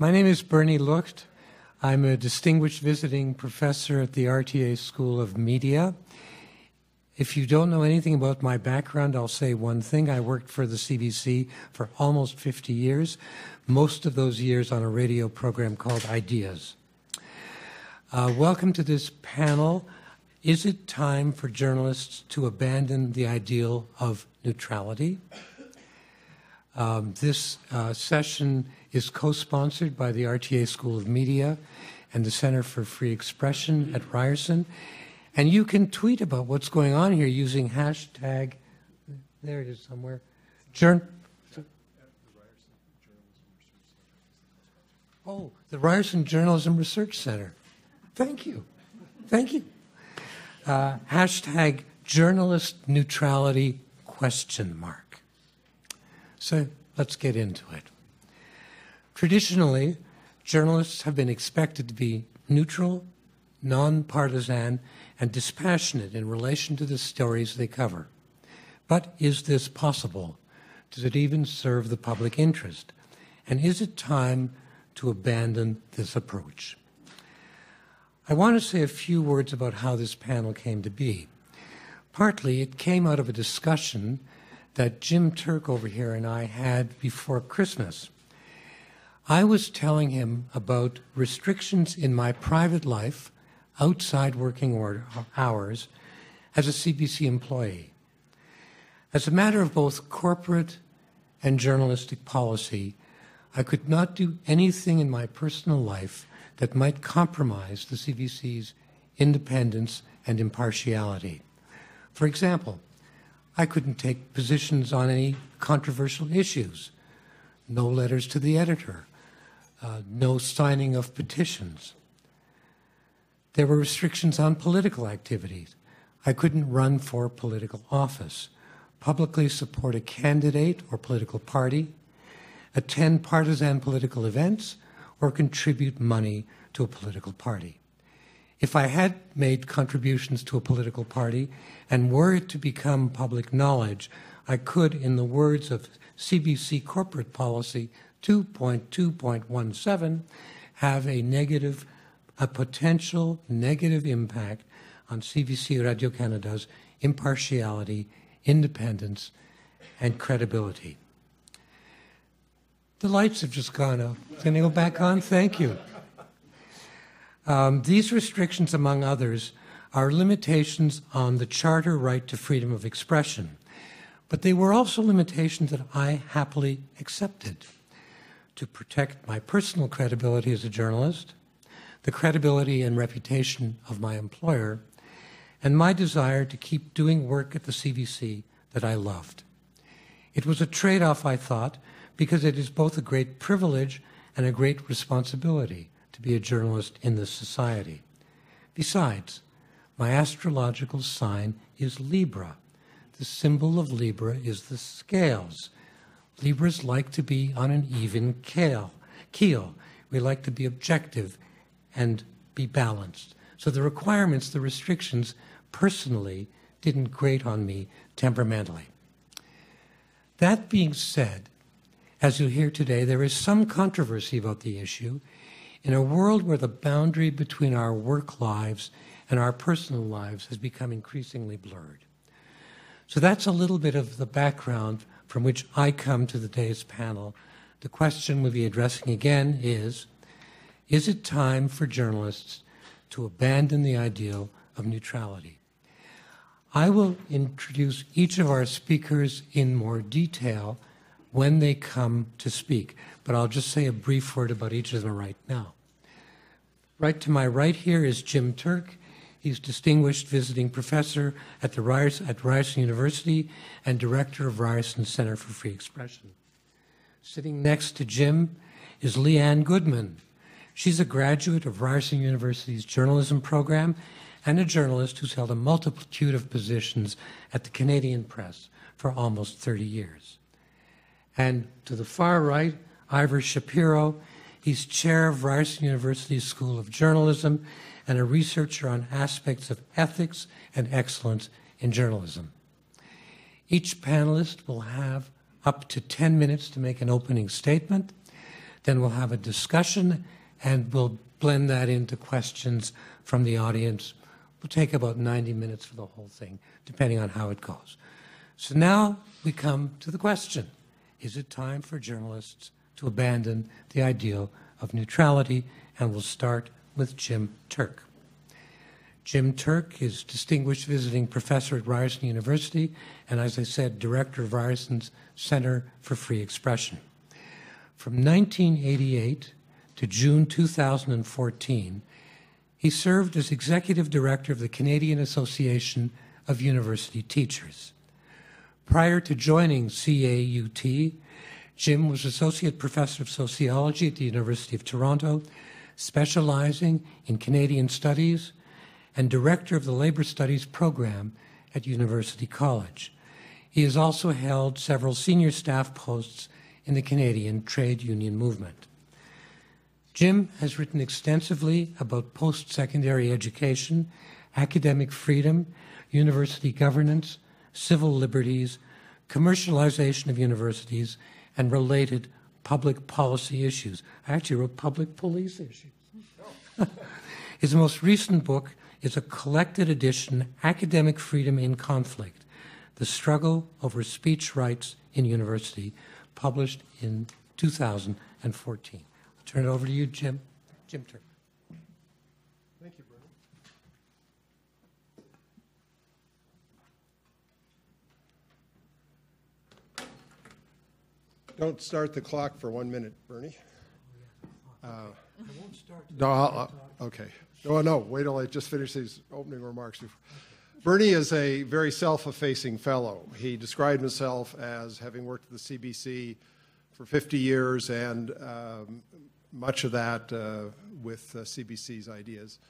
My name is Bernie Lucht. I'm a distinguished visiting professor at the RTA School of Media. If you don't know anything about my background, I'll say one thing. I worked for the CBC for almost 50 years, most of those years on a radio program called Ideas. Uh, welcome to this panel. Is it time for journalists to abandon the ideal of neutrality? Um, this uh, session is co-sponsored by the RTA School of Media and the Center for Free Expression at Ryerson. And you can tweet about what's going on here using hashtag, there it is somewhere, Journ- Oh, the Ryerson Journalism Research Center. Thank you. Thank you. Uh, hashtag journalist neutrality question mark. So let's get into it. Traditionally, journalists have been expected to be neutral, nonpartisan, and dispassionate in relation to the stories they cover. But is this possible? Does it even serve the public interest? And is it time to abandon this approach? I want to say a few words about how this panel came to be. Partly, it came out of a discussion that Jim Turk over here and I had before Christmas. I was telling him about restrictions in my private life outside working order, hours as a CBC employee. As a matter of both corporate and journalistic policy, I could not do anything in my personal life that might compromise the CBC's independence and impartiality. For example, I couldn't take positions on any controversial issues, no letters to the editor, uh, no signing of petitions. There were restrictions on political activities. I couldn't run for political office, publicly support a candidate or political party, attend partisan political events, or contribute money to a political party. If I had made contributions to a political party and were it to become public knowledge, I could, in the words of CBC corporate policy 2.2.17, have a negative, a potential negative impact on CBC Radio Canada's impartiality, independence, and credibility. The lights have just gone out. Can they go back on? Thank you. Um, these restrictions, among others, are limitations on the Charter right to freedom of expression, but they were also limitations that I happily accepted to protect my personal credibility as a journalist, the credibility and reputation of my employer, and my desire to keep doing work at the CBC that I loved. It was a trade off, I thought, because it is both a great privilege and a great responsibility to be a journalist in this society. Besides, my astrological sign is Libra. The symbol of Libra is the scales. Libras like to be on an even keel. keel. We like to be objective and be balanced. So the requirements, the restrictions, personally, didn't grate on me temperamentally. That being said, as you'll hear today, there is some controversy about the issue. In a world where the boundary between our work lives and our personal lives has become increasingly blurred. So that's a little bit of the background from which I come to today's panel. The question we'll be addressing again is Is it time for journalists to abandon the ideal of neutrality? I will introduce each of our speakers in more detail when they come to speak. But I'll just say a brief word about each of them right now. Right to my right here is Jim Turk. He's distinguished visiting professor at, the Ryerson, at Ryerson University and director of Ryerson Center for Free Expression. Sitting next to Jim is Lee-Anne Goodman. She's a graduate of Ryerson University's journalism program and a journalist who's held a multitude of positions at the Canadian Press for almost 30 years. And to the far right, Ivor Shapiro. He's chair of Ryerson University's School of Journalism and a researcher on aspects of ethics and excellence in journalism. Each panelist will have up to 10 minutes to make an opening statement. Then we'll have a discussion and we'll blend that into questions from the audience. We'll take about 90 minutes for the whole thing, depending on how it goes. So now we come to the question Is it time for journalists to abandon the ideal of neutrality? And we'll start with Jim Turk. Jim Turk is Distinguished Visiting Professor at Ryerson University, and as I said, Director of Ryerson's Center for Free Expression. From 1988 to June 2014, he served as Executive Director of the Canadian Association of University Teachers. Prior to joining CAUT, Jim was Associate Professor of Sociology at the University of Toronto, specializing in Canadian Studies, and Director of the Labor Studies program at University College. He has also held several senior staff posts in the Canadian trade union movement. Jim has written extensively about post secondary education, academic freedom, university governance, civil liberties, commercialization of universities, and related public policy issues. I actually wrote public police issues. His most recent book is a collected edition, Academic Freedom in Conflict The Struggle Over Speech Rights in University, published in 2014. I'll turn it over to you, Jim. Jim Turk. Don't start the clock for one minute, Bernie. I won't start. No, I'll, I'll- okay. No, no, wait till I just finish these opening remarks. Bernie is a very self-effacing fellow. He described himself as having worked at the CBC for 50 years and um, much of that uh, with uh, CBC's ideas.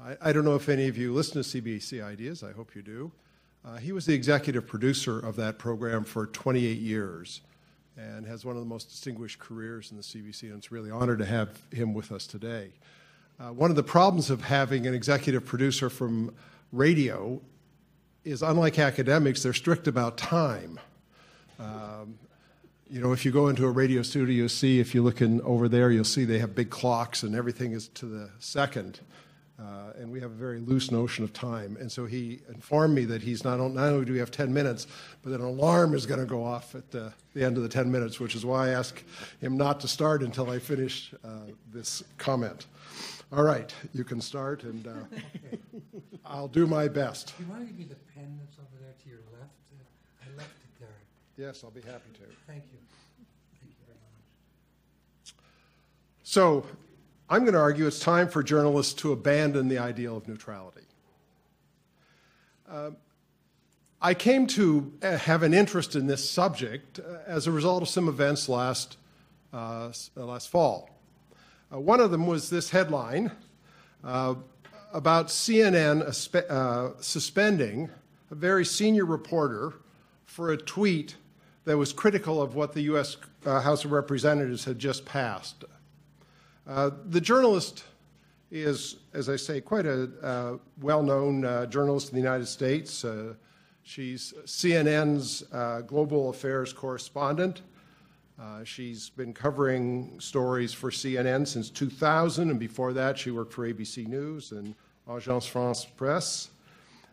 I, I don't know if any of you listen to CBC Ideas. I hope you do. Uh, he was the executive producer of that program for 28 years and has one of the most distinguished careers in the CBC, and it's really an honor to have him with us today. Uh, one of the problems of having an executive producer from radio is unlike academics, they're strict about time. Um, you know, if you go into a radio studio, see, if you look in over there, you'll see they have big clocks and everything is to the second. Uh, and we have a very loose notion of time. And so he informed me that he's not, not only do we have 10 minutes, but that an alarm is going to go off at the, the end of the 10 minutes, which is why I asked him not to start until I finish uh, this comment. All right, you can start, and uh, I'll do my best. Do you want to give me the pen that's over there to your left? Uh, I left it there. Yes, I'll be happy to. Thank you. Thank you very much. So, I'm going to argue it's time for journalists to abandon the ideal of neutrality. Um, I came to uh, have an interest in this subject uh, as a result of some events last, uh, uh, last fall. Uh, one of them was this headline uh, about CNN uh, suspending a very senior reporter for a tweet that was critical of what the U.S. uh, House of Representatives had just passed. Uh, the journalist is, as I say, quite a uh, well known uh, journalist in the United States. She's CNN's global affairs correspondent. Uh, she's been covering stories for CNN since 2000, and before that, she worked for ABC News and Agence France Presse.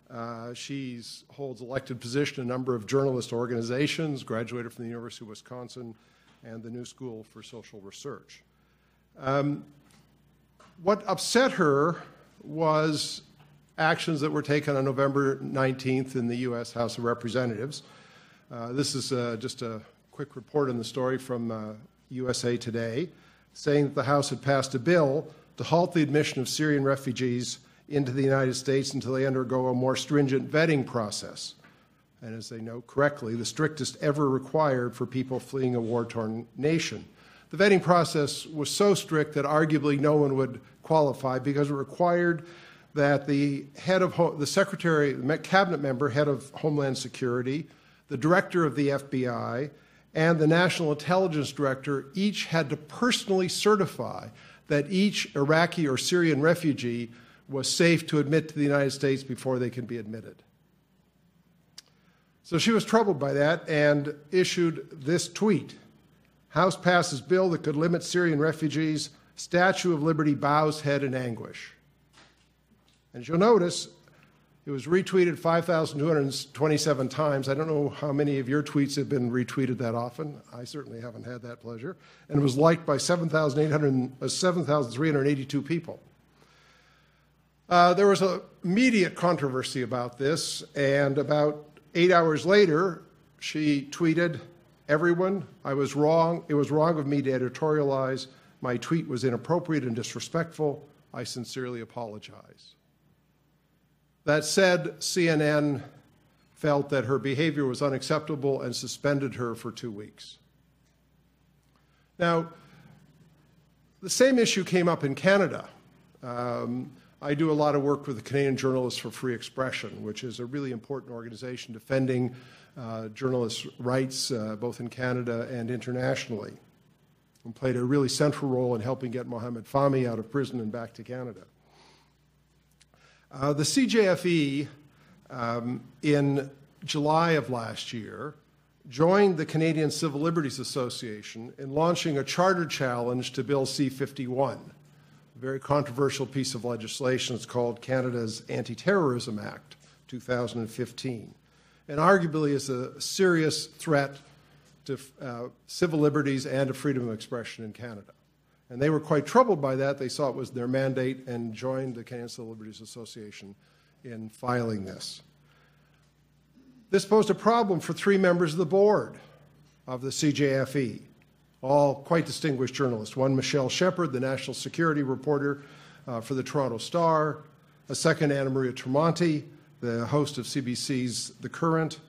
Uh, she holds elected position in a number of journalist organizations, graduated from the University of Wisconsin and the New School for Social Research. Um, what upset her was actions that were taken on November 19th in the U.S. House of Representatives. Uh, this is uh, just a quick report on the story from uh, USA Today, saying that the House had passed a bill to halt the admission of Syrian refugees into the United States until they undergo a more stringent vetting process. And as they note correctly, the strictest ever required for people fleeing a war torn nation. The vetting process was so strict that arguably no one would qualify because it required that the head of the secretary, the cabinet member, head of Homeland Security, the director of the FBI, and the national intelligence director each had to personally certify that each Iraqi or Syrian refugee was safe to admit to the United States before they can be admitted. So she was troubled by that and issued this tweet House passes bill that could limit Syrian refugees. Statue of Liberty bows head in anguish. And you'll notice it was retweeted 5,227 times. I don't know how many of your tweets have been retweeted that often. I certainly haven't had that pleasure. And it was liked by 7,800 uh, 7,382 people. Uh, there was a immediate controversy about this, and about eight hours later, she tweeted, Everyone, I was wrong. It was wrong of me to editorialize. My tweet was inappropriate and disrespectful. I sincerely apologize. That said, CNN felt that her behavior was unacceptable and suspended her for two weeks. Now, the same issue came up in Canada. Um, I do a lot of work with the Canadian Journalists for Free Expression, which is a really important organization defending uh, journalists' rights uh, both in Canada and internationally, and played a really central role in helping get Mohamed Fahmy out of prison and back to Canada. Uh, the CJFE um, in July of last year joined the Canadian Civil Liberties Association in launching a charter challenge to Bill C 51, a very controversial piece of legislation. It's called Canada's Anti Terrorism Act 2015, and arguably is a serious threat to uh, civil liberties and to freedom of expression in Canada. And they were quite troubled by that. They saw it was their mandate and joined the Canadian Civil Liberties Association in filing this. This posed a problem for three members of the board of the CJFE, all quite distinguished journalists. One, Michelle Shephard, the national security reporter uh, for the Toronto Star. A second, Anna Maria Tremonti, the host of CBC's The Current.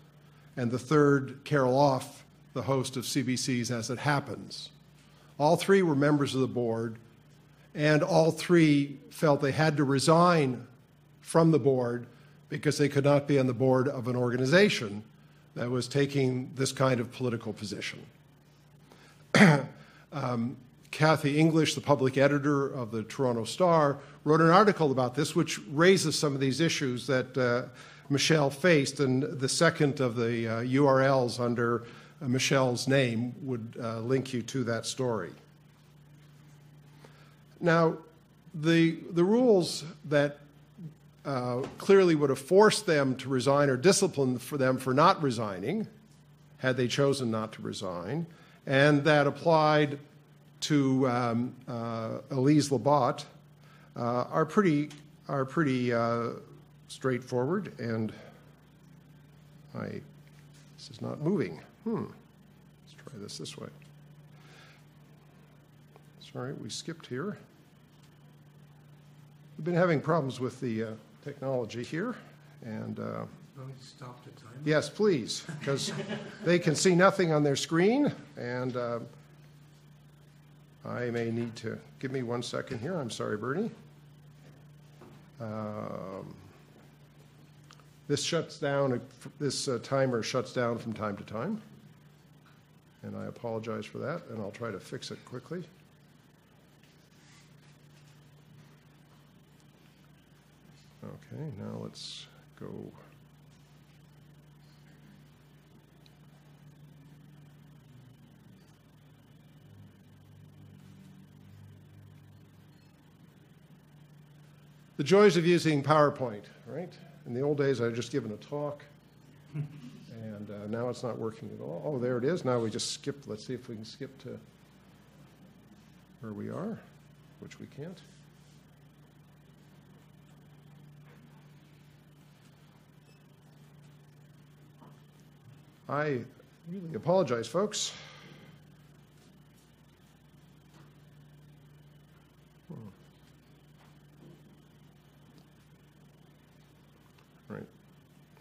And the third, Carol Off, the host of CBC's As It Happens. All three were members of the board, and all three felt they had to resign from the board because they could not be on the board of an organization that was taking this kind of political position. um, Kathy English, the public editor of the Toronto Star, wrote an article about this, which raises some of these issues that uh, Michelle faced. And the second of the uh, URLs under uh, Michelle's name would uh, link you to that story. Now, the, the rules that uh, clearly would have forced them to resign or disciplined for them for not resigning, had they chosen not to resign, and that applied to um, uh, Elise Labott, uh, are pretty, are pretty uh, straightforward, and I, this is not moving. Hmm. Let's try this this way. Sorry, we skipped here. We've been having problems with the uh, technology here, and uh, stop the yes, please, because they can see nothing on their screen, and uh, I may need to give me one second here. I'm sorry, Bernie. Um, this shuts down. This uh, timer shuts down from time to time, and I apologize for that. And I'll try to fix it quickly. Okay, now let's go. The joys of using PowerPoint, right? In the old days, I had just given a talk, and uh, now it's not working at all. Oh, there it is. Now we just skip. Let's see if we can skip to where we are, which we can't. I really apologize, folks.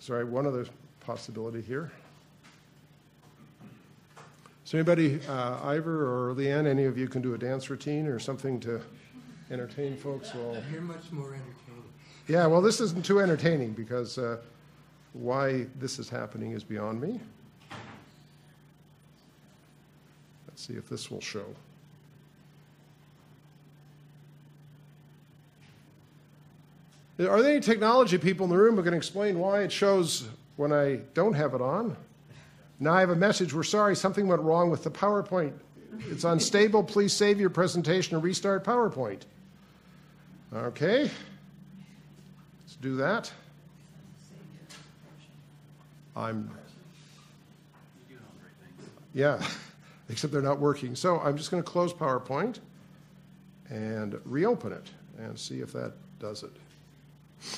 Sorry, one other possibility here. So anybody, uh, Ivor or Lee-Anne, any of you can do a dance routine or something to entertain folks? Well, You're much more entertaining. yeah, well, this isn't too entertaining because uh, why this is happening is beyond me. Let's see if this will show. Are there any technology people in the room who can explain why it shows when I don't have it on? Now I have a message. We're sorry, something went wrong with the PowerPoint It's unstable. Please save your presentation and restart PowerPoint. Okay. Let's do that. I'm. Yeah, except they're not working. So I'm just going to close PowerPoint and reopen it and see if that does it. We'll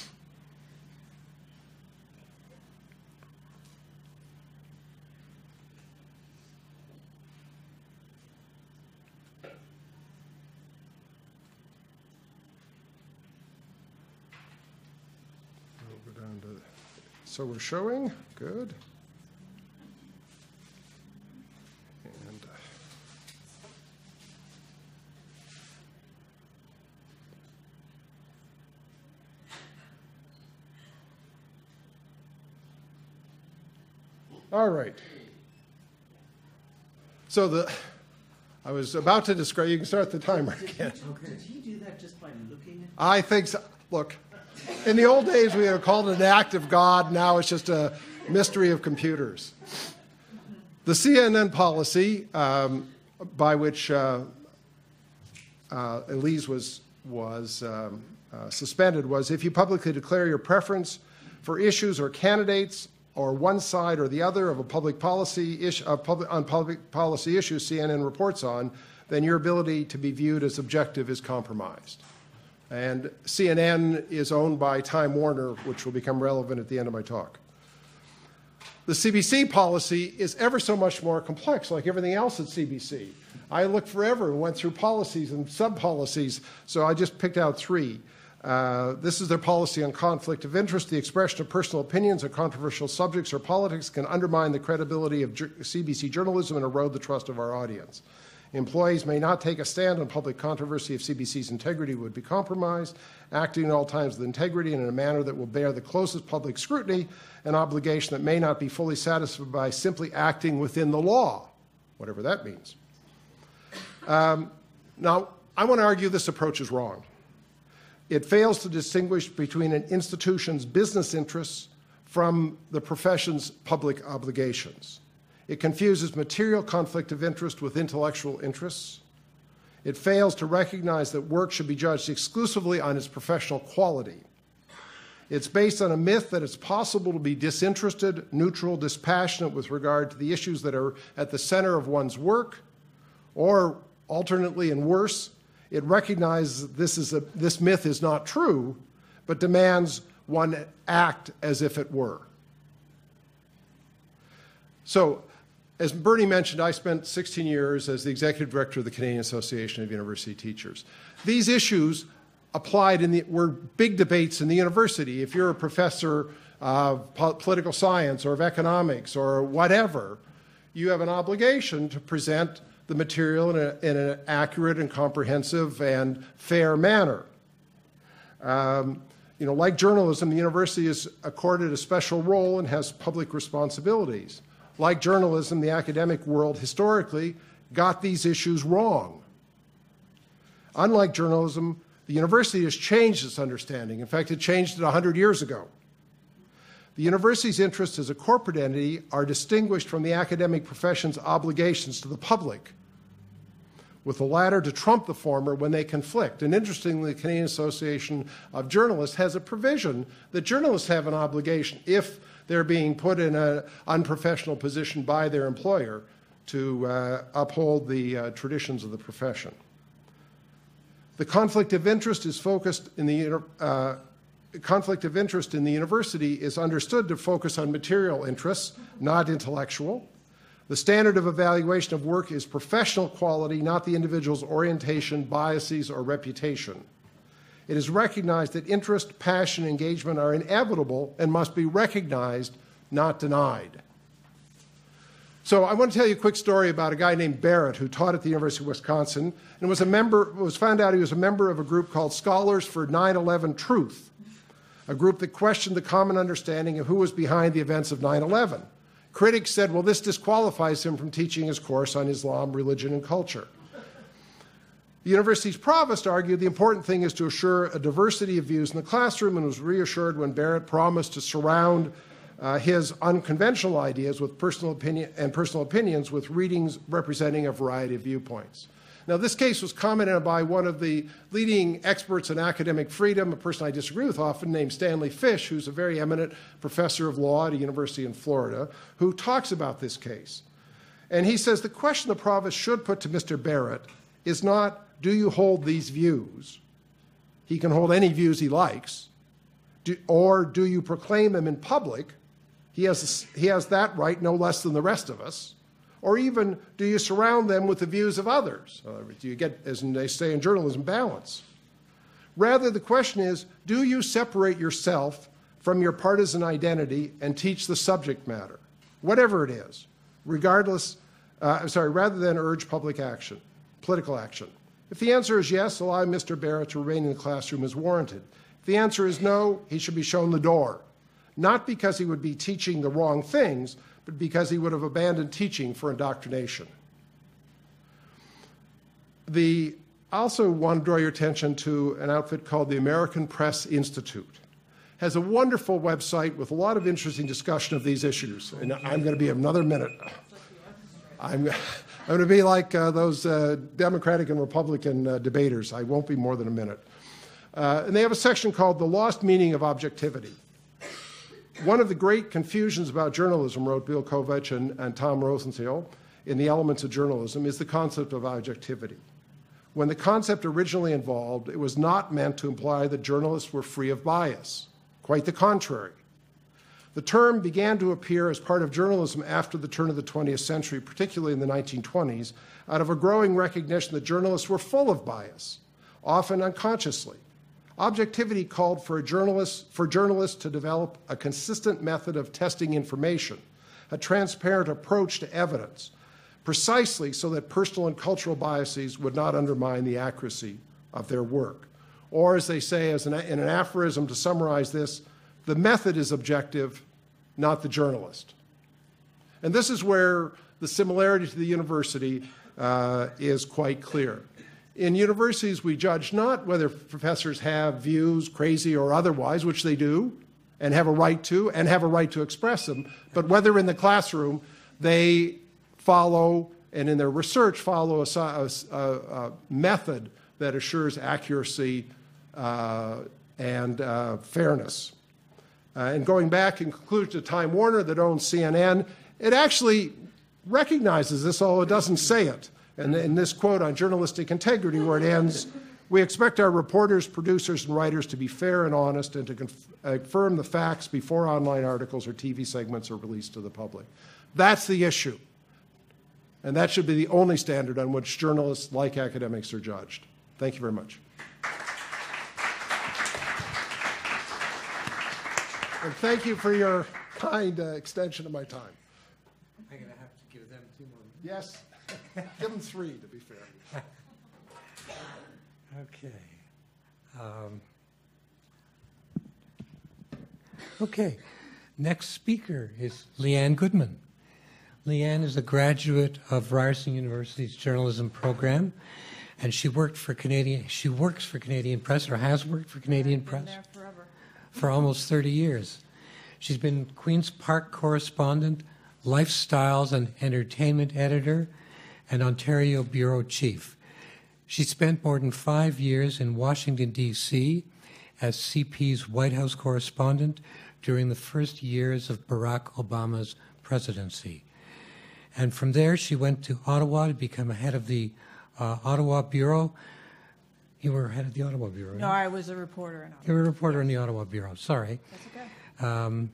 go down to, so we're showing, good. And uh, All right. So the, I was about to describe, you can start the timer again. Did he do that just by looking at I think so. Look, in the old days, we would have called it an act of God. Now it's just a mystery of computers. The CNN policy, um, by which uh, uh, Elise was, was um, uh, suspended, was if you publicly declare your preference for issues or candidates or one side or the other of a public policy issue, public, on public policy issues CNN reports on, then your ability to be viewed as objective is compromised. And CNN is owned by Time Warner, which will become relevant at the end of my talk. The CBC policy is ever so much more complex, like everything else at CBC. I looked forever and went through policies and sub policies, so I just picked out three. Uh, this is their policy on conflict of interest. The expression of personal opinions on controversial subjects or politics can undermine the credibility of CBC journalism and erode the trust of our audience. Employees may not take a stand on public controversy if CBC's integrity would be compromised, acting at all times with integrity and in a manner that will bear the closest public scrutiny, an obligation that may not be fully satisfied by simply acting within the law, whatever that means. Um, now, I want to argue this approach is wrong. It fails to distinguish between an institution's business interests from the profession's public obligations. It confuses material conflict of interest with intellectual interests. It fails to recognize that work should be judged exclusively on its professional quality. It's based on a myth that it's possible to be disinterested, neutral, dispassionate with regard to the issues that are at the center of one's work, or alternately and worse, it recognizes this, is a, this myth is not true, but demands one act as if it were. So, as Bernie mentioned, I spent 16 years as the executive director of the Canadian Association of University Teachers. These issues applied in the, were big debates in the university. If you're a professor of political science or of economics or whatever, you have an obligation to present the material in, a, in an accurate and comprehensive and fair manner. Um, you know, like journalism, the university is accorded a special role and has public responsibilities. Like journalism, the academic world historically got these issues wrong. Unlike journalism, the university has changed its understanding. In fact, it changed it 100 years ago. The university's interests as a corporate entity are distinguished from the academic profession's obligations to the public with the latter to trump the former when they conflict. And interestingly, the Canadian Association of Journalists has a provision that journalists have an obligation if they're being put in an unprofessional position by their employer to uh, uphold the uh, traditions of the profession. The conflict of interest is focused in the uh, conflict of interest in the university is understood to focus on material interests, not intellectual. The standard of evaluation of work is professional quality, not the individual's orientation, biases, or reputation. It is recognized that interest, passion, engagement are inevitable and must be recognized, not denied. So I want to tell you a quick story about a guy named Barrett who taught at the University of Wisconsin and was a member was found out he was a member of a group called Scholars for 9/11 Truth, a group that questioned the common understanding of who was behind the events of 9/11. Critics said, well, this disqualifies him from teaching his course on Islam, religion, and culture. The university's provost argued the important thing is to assure a diversity of views in the classroom and was reassured when Barrett promised to surround uh, his unconventional ideas with personal opinion and personal opinions with readings representing a variety of viewpoints. Now, this case was commented on by one of the leading experts in academic freedom, a person I disagree with often, named Stanley Fish, who's a very eminent professor of law at a university in Florida, who talks about this case. And he says the question the provost should put to Mr. Barrett is not, do you hold these views? He can hold any views he likes. Do, or do you proclaim them in public? He has, he has that right no less than the rest of us. Or even, do you surround them with the views of others? Do you get, as they say in journalism, balance? Rather, the question is, do you separate yourself from your partisan identity and teach the subject matter, whatever it is, regardless, uh, I'm sorry, rather than urge public action, political action? If the answer is yes, allow Mr. Barrett to remain in the classroom as warranted. If the answer is no, he should be shown the door. Not because he would be teaching the wrong things, but because he would have abandoned teaching for indoctrination. The, I also want to draw your attention to an outfit called the American Press Institute. Has a wonderful website with a lot of interesting discussion of these issues. And I'm going to be another minute. I'm, I'm going to be like uh, those uh, Democratic and Republican uh, debaters. I won't be more than a minute. Uh, and they have a section called The Lost Meaning of Objectivity. One of the great confusions about journalism, wrote Bill Kovach and, and Tom Rosenstiel in The Elements of Journalism, is the concept of objectivity. When the concept originally involved, it was not meant to imply that journalists were free of bias. Quite the contrary. The term began to appear as part of journalism after the turn of the 20th century, particularly in the 1920s, out of a growing recognition that journalists were full of bias, often unconsciously. Objectivity called for, journalist, for journalists to develop a consistent method of testing information, a transparent approach to evidence, precisely so that personal and cultural biases would not undermine the accuracy of their work. Or, as they say as an, in an aphorism to summarize this, the method is objective, not the journalist. And this is where the similarity to the university uh, is quite clear. In universities, we judge not whether professors have views, crazy or otherwise, which they do, and have a right to, and have a right to express them, but whether in the classroom they follow and in their research follow a, a, a method that assures accuracy uh, and uh, fairness. Uh, and going back in conclusion to Time Warner that owns CNN, it actually recognizes this, although it doesn't say it. And in this quote on journalistic integrity, where it ends, we expect our reporters, producers, and writers to be fair and honest and to confirm the facts before online articles or TV segments are released to the public. That's the issue. And that should be the only standard on which journalists, like academics, are judged. Thank you very much. And thank you for your kind uh, extension of my time. I'm going to have to give them two more Yes. Give them three, to be fair. Okay. Um, okay. Next speaker is Lee-Anne Goodman. Lee-Anne is a graduate of Ryerson University's journalism program, and she worked for Canadian. She works for Canadian Press, or has worked for Canadian Press for almost 30 years. She's been Queens Park correspondent, lifestyles and entertainment editor, and Ontario Bureau Chief. She spent more than five years in Washington, D.C. as CP's White House correspondent during the first years of Barack Obama's presidency. And from there, she went to Ottawa to become a head of the uh, Ottawa Bureau. You were head of the Ottawa Bureau. No, I was a reporter in Ottawa. You were a reporter in the Ottawa Bureau. Sorry. That's okay. Um,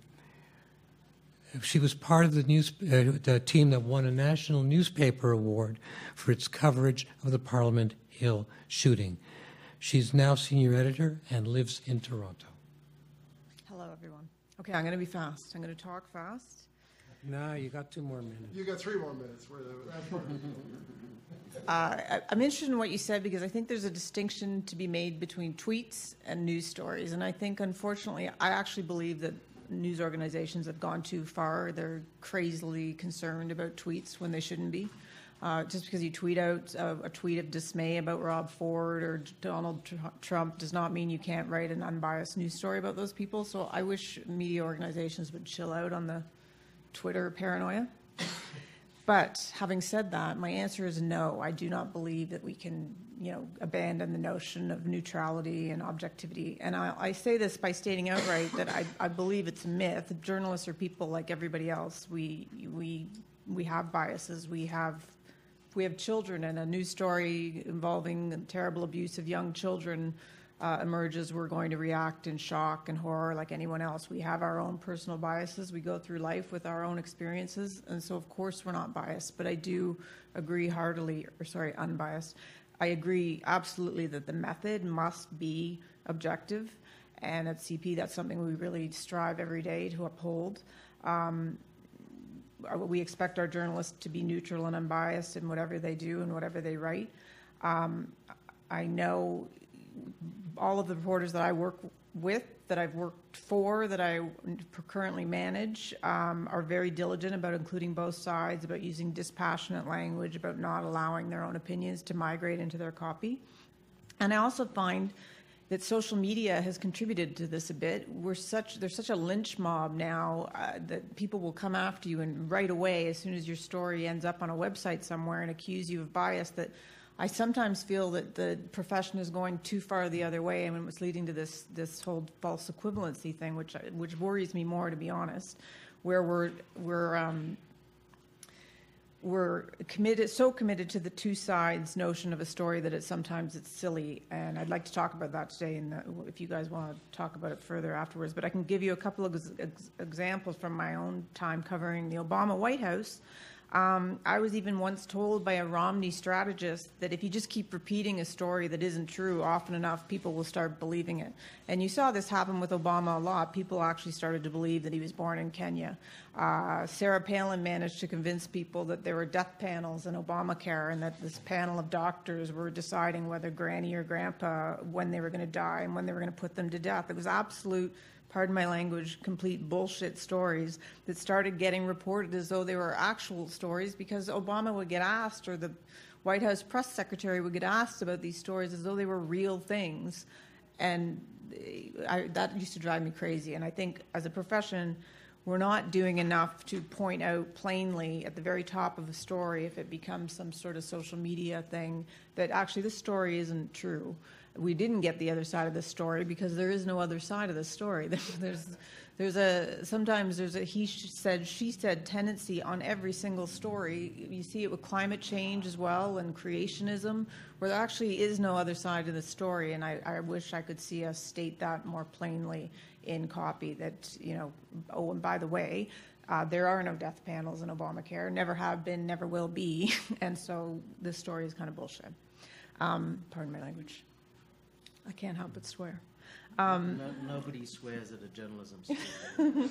she was part of the news uh, the team that won a national newspaper award for its coverage of the Parliament Hill shooting. She's now senior editor and lives in Toronto. Hello, everyone. Okay, I'm going to be fast. I'm going to talk fast. No, you got two more minutes. You got three more minutes. Uh, I, I'm interested in what you said because I think there's a distinction to be made between tweets and news stories. And I think, unfortunately, I actually believe that news organizations have gone too far. They're crazily concerned about tweets when they shouldn't be. Uh, just because you tweet out a, a tweet of dismay about Rob Ford or Donald Tr- Trump does not mean you can't write an unbiased news story about those people. So I wish media organizations would chill out on the Twitter paranoia. But having said that, my answer is no. I do not believe that we can, you know, abandon the notion of neutrality and objectivity. And I, I say this by stating outright that I, I believe it's a myth. Journalists are people like everybody else. We we we have biases. We have we have children, and a news story involving terrible abuse of young children uh, emerges, we're going to react in shock and horror like anyone else. We have our own personal biases. We go through life with our own experiences, and so of course we're not biased. But I do agree heartily, or sorry, unbiased. I agree absolutely that the method must be objective, and at CP that's something we really strive every day to uphold. Um, we expect our journalists to be neutral and unbiased in whatever they do and whatever they write. Um, I know all of the reporters that I work with, that I've worked for, that I currently manage, um, are very diligent about including both sides, about using dispassionate language, about not allowing their own opinions to migrate into their copy. And I also find that social media has contributed to this a bit. We're such there's such a lynch mob now uh, that people will come after you and right away as soon as your story ends up on a website somewhere and accuse you of bias that I sometimes feel that the profession is going too far the other way, and it's leading to this this whole false equivalency thing, which which worries me more, to be honest, where we're we're um, we're committed so committed to the two sides notion of a story that it sometimes it's silly and i'd like to talk about that today and if you guys want to talk about it further afterwards but i can give you a couple of ex- examples from my own time covering the obama white house um, I was even once told by a Romney strategist that if you just keep repeating a story that isn't true often enough, people will start believing it. And you saw this happen with Obama a lot. People actually started to believe that he was born in Kenya. Uh, Sarah Palin managed to convince people that there were death panels in Obamacare and that this panel of doctors were deciding whether granny or grandpa, when they were going to die and when they were going to put them to death. It was absolute pardon my language, complete bullshit stories that started getting reported as though they were actual stories because Obama would get asked or the White House press secretary would get asked about these stories as though they were real things. And I, that used to drive me crazy. And I think as a profession, we're not doing enough to point out plainly at the very top of a story if it becomes some sort of social media thing that actually this story isn't true we didn't get the other side of the story because there is no other side of the story. There's, there's a sometimes there's a he said she said tendency on every single story. You see it with climate change as well and creationism, where there actually is no other side of the story. And I, I wish I could see us state that more plainly in copy. That you know. Oh, and by the way. Uh, there are no death panels in Obamacare, never have been, never will be, and so this story is kind of bullshit. Um, pardon my language. I can't help but swear. Um, no, nobody swears at a journalism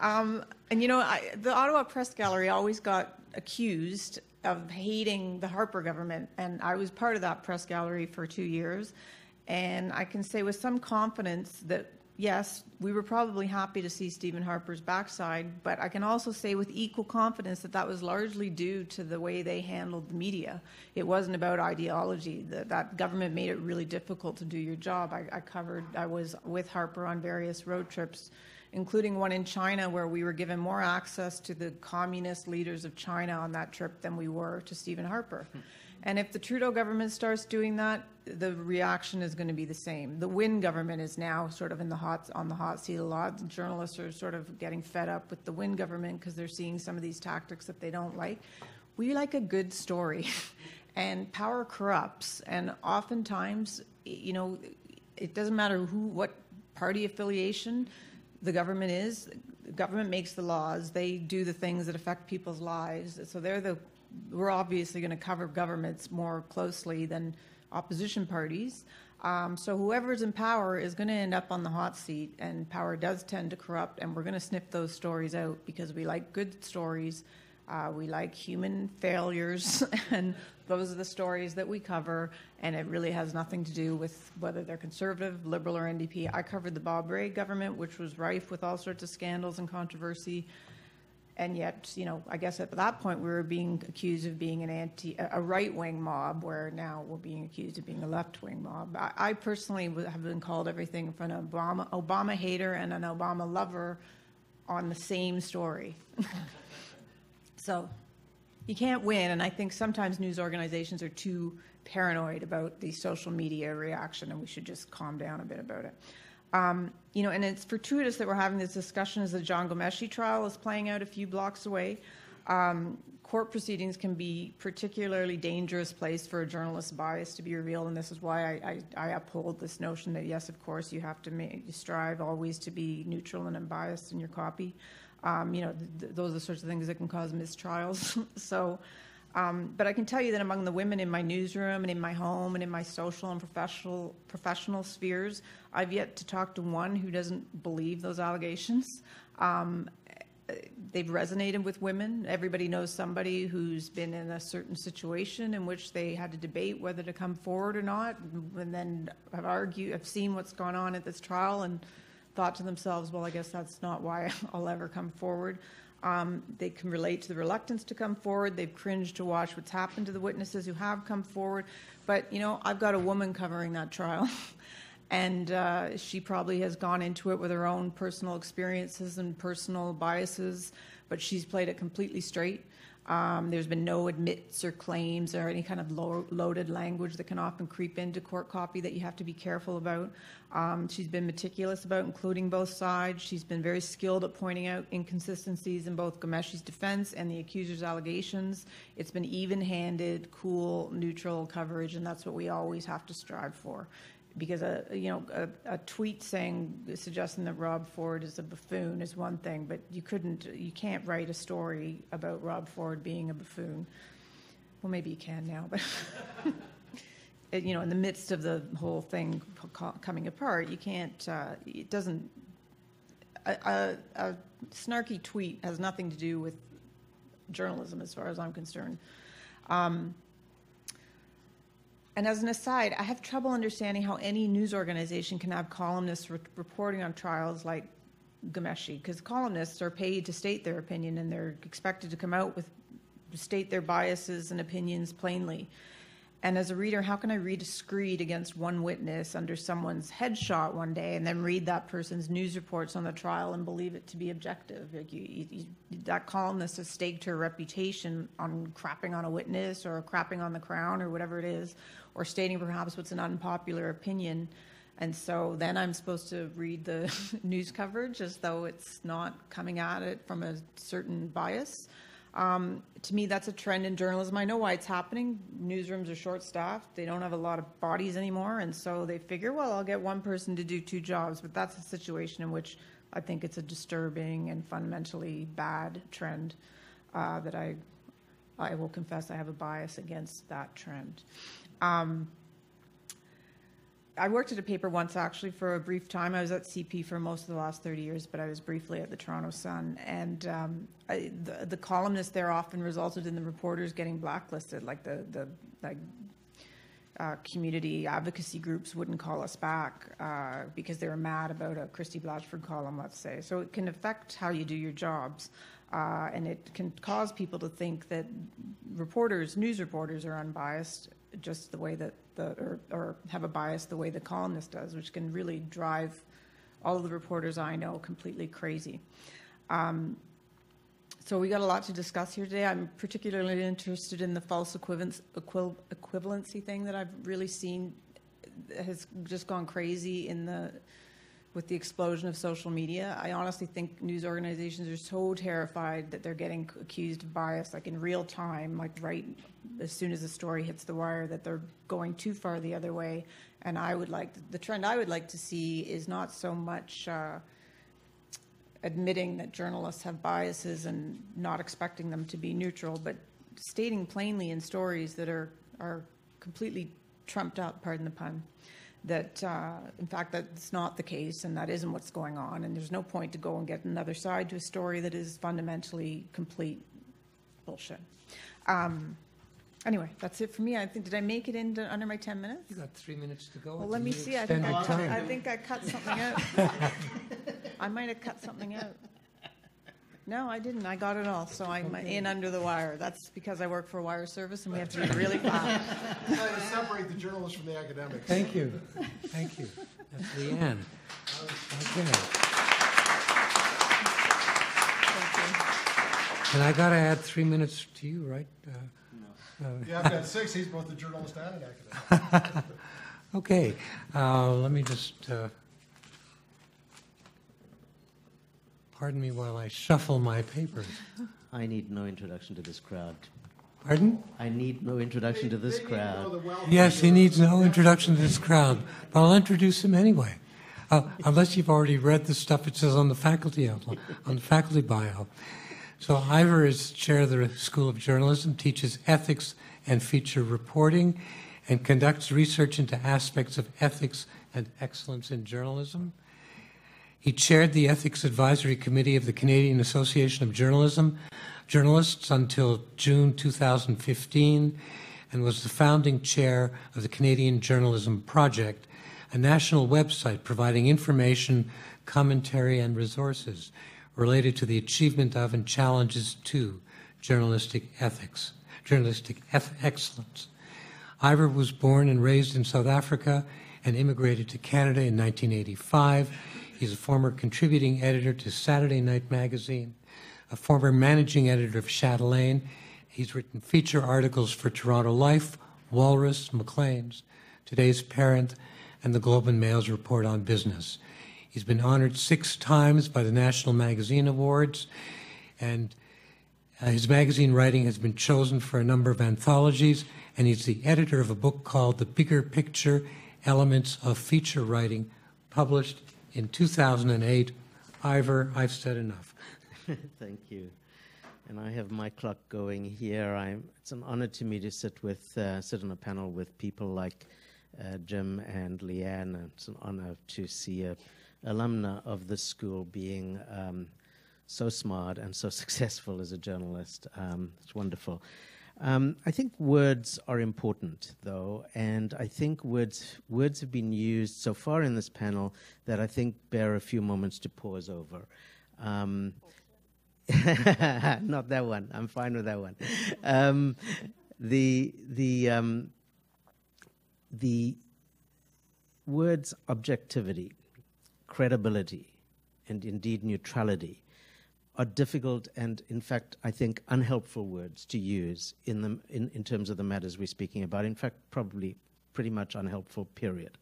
um, and you know, I, the Ottawa Press Gallery always got accused of hating the Harper government, and I was part of that press gallery for two years. And I can say with some confidence that yes, we were probably happy to see Stephen Harper's backside, but I can also say with equal confidence that that was largely due to the way they handled the media. It wasn't about ideology. The, that government made it really difficult to do your job. I, I covered, I was with Harper on various road trips, including one in China where we were given more access to the communist leaders of China on that trip than we were to Stephen Harper. Hmm. And if the Trudeau government starts doing that, the reaction is going to be the same. The Wynne government is now sort of in the hot on the hot seat a lot. The journalists are sort of getting fed up with the Wynne government because they're seeing some of these tactics that they don't like. We like a good story, and power corrupts. And oftentimes, you know, it doesn't matter who, what party affiliation the government is. The government makes the laws. They do the things that affect people's lives. So they're the we're obviously going to cover governments more closely than opposition parties. Um, so whoever's in power is going to end up on the hot seat, and power does tend to corrupt, and we're going to sniff those stories out because we like good stories. Uh, we like human failures, and those are the stories that we cover, and it really has nothing to do with whether they're conservative, liberal, or NDP. I covered the Bob Rae government, which was rife with all sorts of scandals and controversy And yet, you know, I guess at that point, we were being accused of being an anti, a right-wing mob, where now we're being accused of being a left-wing mob. I, I personally have been called everything from an Obama, Obama hater and an Obama lover on the same story. So you can't win, and I think sometimes news organizations are too paranoid about the social media reaction, and we should just calm down a bit about it. Um, you know, and it's fortuitous that we're having this discussion as the Jian Ghomeshi trial is playing out a few blocks away. Um, court proceedings can be particularly dangerous place for a journalist's bias to be revealed, and this is why I, I, I uphold this notion that yes, of course, you have to make, strive always to be neutral and unbiased in your copy. Um, you know, th- those are the sorts of things that can cause mistrials. so, um, but I can tell you that among the women in my newsroom and in my home and in my social and professional professional spheres, I've yet to talk to one who doesn't believe those allegations. Um, they've resonated with women. Everybody knows somebody who's been in a certain situation in which they had to debate whether to come forward or not, and then have argued, have seen what's gone on at this trial, and thought to themselves, "Well, I guess that's not why I'll ever come forward." Um, they can relate to the reluctance to come forward. They've cringed to watch what's happened to the witnesses who have come forward. But you know, I've got a woman covering that trial. and uh, she probably has gone into it with her own personal experiences and personal biases, but she's played it completely straight. Um, there's been no admits or claims or any kind of lo- loaded language that can often creep into court copy that you have to be careful about. Um, she's been meticulous about including both sides. She's been very skilled at pointing out inconsistencies in both Ghomeshi's defense and the accuser's allegations. It's been even handed, cool, neutral coverage, and that's what we always have to strive for because a you know a, a, tweet saying suggesting that Rob Ford is a buffoon is one thing, but you couldn't you can't write a story about Rob Ford being a buffoon. Well, maybe you can now, but you know, in the midst of the whole thing coming apart, you can't. Uh, it doesn't. A, a, a snarky tweet has nothing to do with journalism, as far as I'm concerned. Um, and as an aside, I have trouble understanding how any news organization can have columnists re- reporting on trials like Ghomeshi, because columnists are paid to state their opinion and they're expected to come out with state their biases and opinions plainly. And as a reader, how can I read a screed against one witness under someone's headshot one day and then read that person's news reports on the trial and believe it to be objective? Like you, you, that columnist has staked her reputation on crapping on a witness or crapping on the crown or whatever it is, or stating perhaps what's an unpopular opinion. And so then I'm supposed to read the news coverage as though it's not coming at it from a certain bias. Um, to me, that's a trend in journalism. I know why it's happening. Newsrooms are short staffed, they don't have a lot of bodies anymore. And so they figure, well, I'll get one person to do two jobs. But that's a situation in which I think it's a disturbing and fundamentally bad trend uh, that I, I will confess I have a bias against that trend. Um, I worked at a paper once actually for a brief time. I was at CP for most of the last 30 years, but I was briefly at the Toronto Sun. And um, I, the, the columnists there often resulted in the reporters getting blacklisted, like the, the like, uh, community advocacy groups wouldn't call us back uh, because they were mad about a Christie Blatchford column, let's say. So it can affect how you do your jobs. Uh, and it can cause people to think that reporters, news reporters, are unbiased, just the way that the or, or have a bias the way the columnist does, which can really drive all of the reporters I know completely crazy. Um, so we got a lot to discuss here today. I'm particularly interested in the false equivalence, equivalency thing that I've really seen has just gone crazy in the with the explosion of social media. I honestly think news organizations are so terrified that they're getting accused of bias, like in real time, like right as soon as the story hits the wire, that they're going too far the other way. And I would like the trend I would like to see is not so much. Uh, admitting that journalists have biases and not expecting them to be neutral, but stating plainly in stories that are are completely trumped up, pardon the pun, that uh, in fact that's not the case and that isn't what's going on and there's no point to go and get another side to a story that is fundamentally complete bullshit um, anyway that's it for me i think did i make it into under my 10 minutes You got three minutes to go. well let me see i think I, cut, I think I cut something out i might have cut something out No, I didn't. I got it all, so I'm in under the wire. That's because I work for wire service and we have to be really fast. Trying to separate the journalists from the academics. Thank you. Thank you. That's Lee-Anne. Okay. And I got to add three minutes to you, right? Uh, Yeah, I've got six, he's both a journalist and an academic. Okay, uh, let me just, uh, pardon me while I shuffle my papers. I need no introduction to this crowd. Pardon? I need no introduction to this They need to know crowd. the Yes, he needs no introduction to this crowd, but I'll introduce him anyway. Uh, unless you've already read the stuff it says on the faculty outline, on the faculty bio. So Ivor is chair of the School of Journalism, teaches ethics and feature reporting, and conducts research into aspects of ethics and excellence in journalism. He chaired the Ethics Advisory Committee of the Canadian Association of Journalism Journalists until June 2015 and was the founding chair of the Canadian Journalism Project, a national website providing information, commentary, and resources related to the achievement of and challenges to journalistic ethics, journalistic excellence. Ivor was born and raised in South Africa and immigrated to Canada in 1985. He's a former contributing editor to Saturday Night Magazine, a former managing editor of Chatelaine. He's written feature articles for Toronto Life, Walrus, Maclean's, Today's Parent, and the Globe and Mail's Report on Business. He's been honored six times by the National Magazine Awards, and uh, his magazine writing has been chosen for a number of anthologies, and he's the editor of a book called The Bigger Picture Elements of Feature Writing, published in 2008. Ivor, I've said enough. Thank you. And I have my clock going here. I'm, it's an honor to me to sit with uh, sit on a panel with people like uh, Jim and Lee-Anne. It's an honor to see a alumna of this school being um, so smart and so successful as a journalist. Um, it's wonderful. Um, I think words are important, though, and I think words words have been used so far in this panel that I think bear a few moments to pause over. Um, not that one. I'm fine with that one. Um, the the um, the words objectivity, credibility, and indeed neutrality are difficult and, in fact, I think unhelpful words to use in, the, in, in terms of the matters we're speaking about. In fact, probably pretty much unhelpful, period.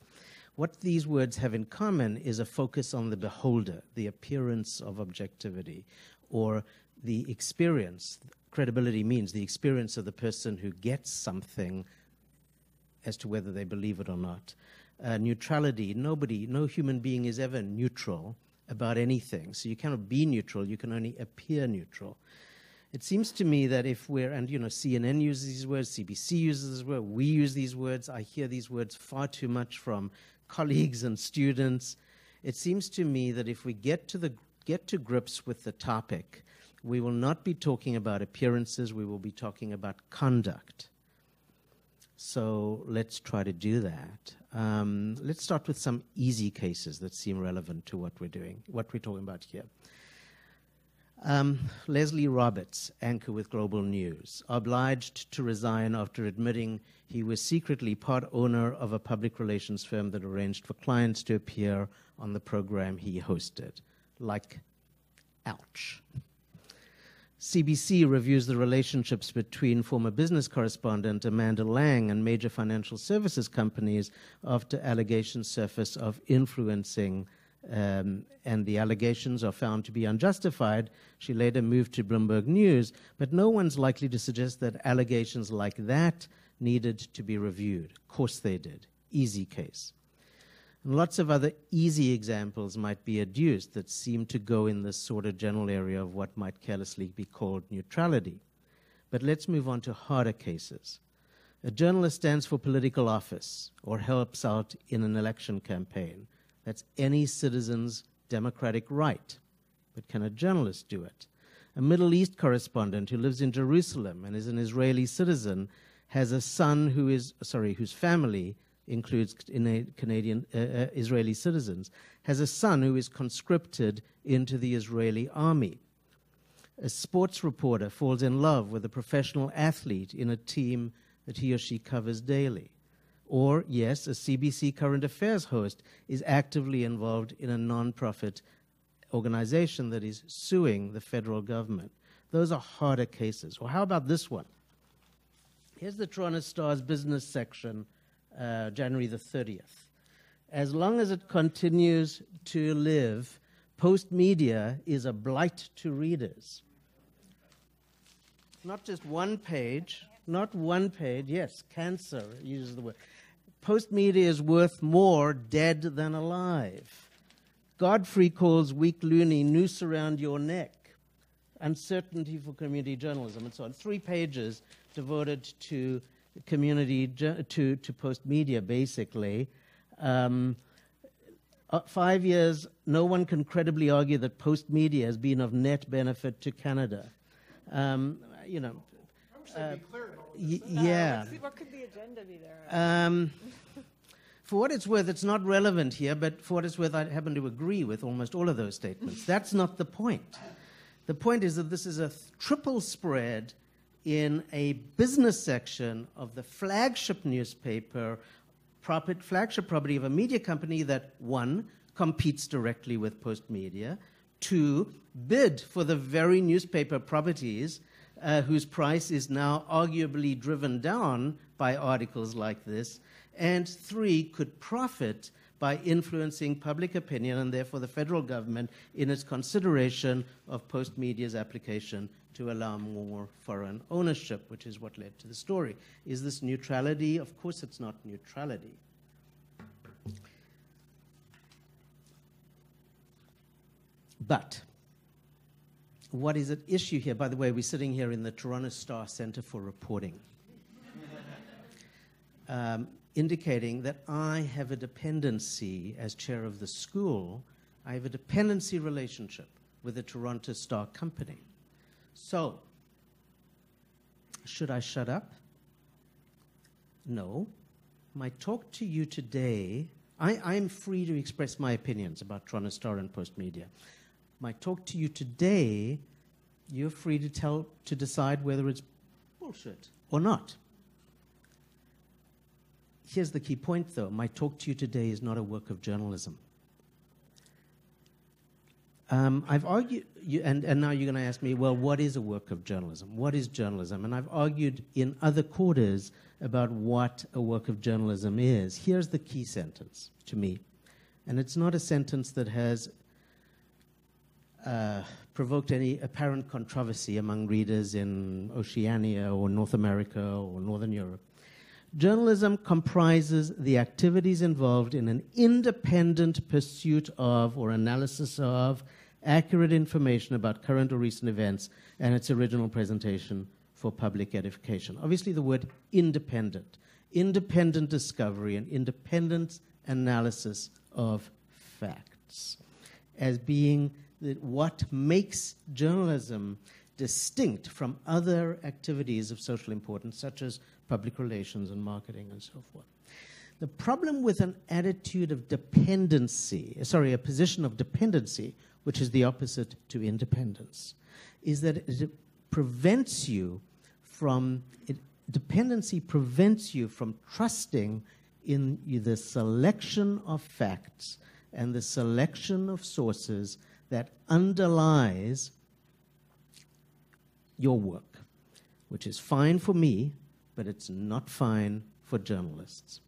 What these words have in common is a focus on the beholder, the appearance of objectivity, or the experience. Credibility means the experience of the person who gets something as to whether they believe it or not. Uh, neutrality, nobody, no human being is ever neutral about anything. So you cannot be neutral, you can only appear neutral. It seems to me that if we're, and you know, CNN uses these words, CBC uses these words, we use these words, I hear these words far too much from colleagues and students. It seems to me that if we get to, the, get to grips with the topic, we will not be talking about appearances, we will be talking about conduct. So let's try to do that. Um, let's start with some easy cases that seem relevant to what we're doing, what we're talking about here. Um, Leslie Roberts, anchor with Global News, obliged to resign after admitting he was secretly part owner of a public relations firm that arranged for clients to appear on the program he hosted. Like, ouch. CBC reviews the relationships between former business correspondent Amanda Lang and major financial services companies after allegations surface of influencing, um, and the allegations are found to be unjustified. She later moved to Bloomberg News, but no one's likely to suggest that allegations like that needed to be reviewed. Of course they did. Easy case. And lots of other easy examples might be adduced that seem to go in this sort of general area of what might carelessly be called neutrality. But let's move on to harder cases. A journalist stands for political office or helps out in an election campaign. That's any citizen's democratic right. But can a journalist do it? A Middle East correspondent who lives in Jerusalem and is an Israeli citizen has a son who is, sorry, whose family includes Canadian uh, uh, Israeli citizens, has a son who is conscripted into the Israeli army. A sports reporter falls in love with a professional athlete in a team that he or she covers daily. Or, yes, a CBC current affairs host is actively involved in a non-profit organization that is suing the federal government. Those are harder cases. Well, how about this one? Here's the Toronto Star's business section, uh, January the 30th. As long as it continues to live, Postmedia is a blight to readers. Not just one page, not one page, yes, cancer uses the word. Postmedia is worth more dead than alive. Godfrey calls weak loonie noose around your neck, uncertainty for community journalism, and so on. Three pages devoted to community, to, to Postmedia, basically. Um, uh, five years, no one can credibly argue that Postmedia has been of net benefit to Canada. Um, you know, uh, y- yeah. What could the agenda be there? Um, for what it's worth, it's not relevant here, but for what it's worth, I happen to agree with almost all of those statements. That's not the point. The point is that this is a th- triple spread in a business section of the flagship newspaper flagship property of a media company that, one, competes directly with Postmedia, two, bid for the very newspaper properties uh, whose price is now arguably driven down by articles like this, and three, could profit by influencing public opinion and therefore the federal government in its consideration of Postmedia's application to allow more foreign ownership, which is what led to the story. Is this neutrality? Of course, it's not neutrality. But what is at issue here? By the way, we're sitting here in the Toronto Star Center for Reporting, um, indicating that I have a dependency as chair of the school. I have a dependency relationship with the Toronto Star Company. So, should I shut up? No. My talk to you today, I, am free to express my opinions about Toronto Star and Postmedia. My talk to you today, you're free to tell to decide whether it's bullshit or not. Here's the key point though. My talk to you today is not a work of journalism. Um, I've argued, you, and, and now you're going to ask me, well, what is a work of journalism? What is journalism? And I've argued in other quarters about what a work of journalism is. Here's the key sentence to me. And it's not a sentence that has uh, provoked any apparent controversy among readers in Oceania or North America or Northern Europe. Journalism comprises the activities involved in an independent pursuit of or analysis of accurate information about current or recent events and its original presentation for public edification. Obviously, the word independent, independent discovery and independent analysis of facts as being what makes journalism distinct from other activities of social importance, such as public relations and marketing and so forth. The problem with an attitude of dependency, sorry, a position of dependency, which is the opposite to independence, is that it prevents you from, it, dependency prevents you from trusting in the selection of facts and the selection of sources that underlies your work, which is fine for me, but it's not fine for journalists.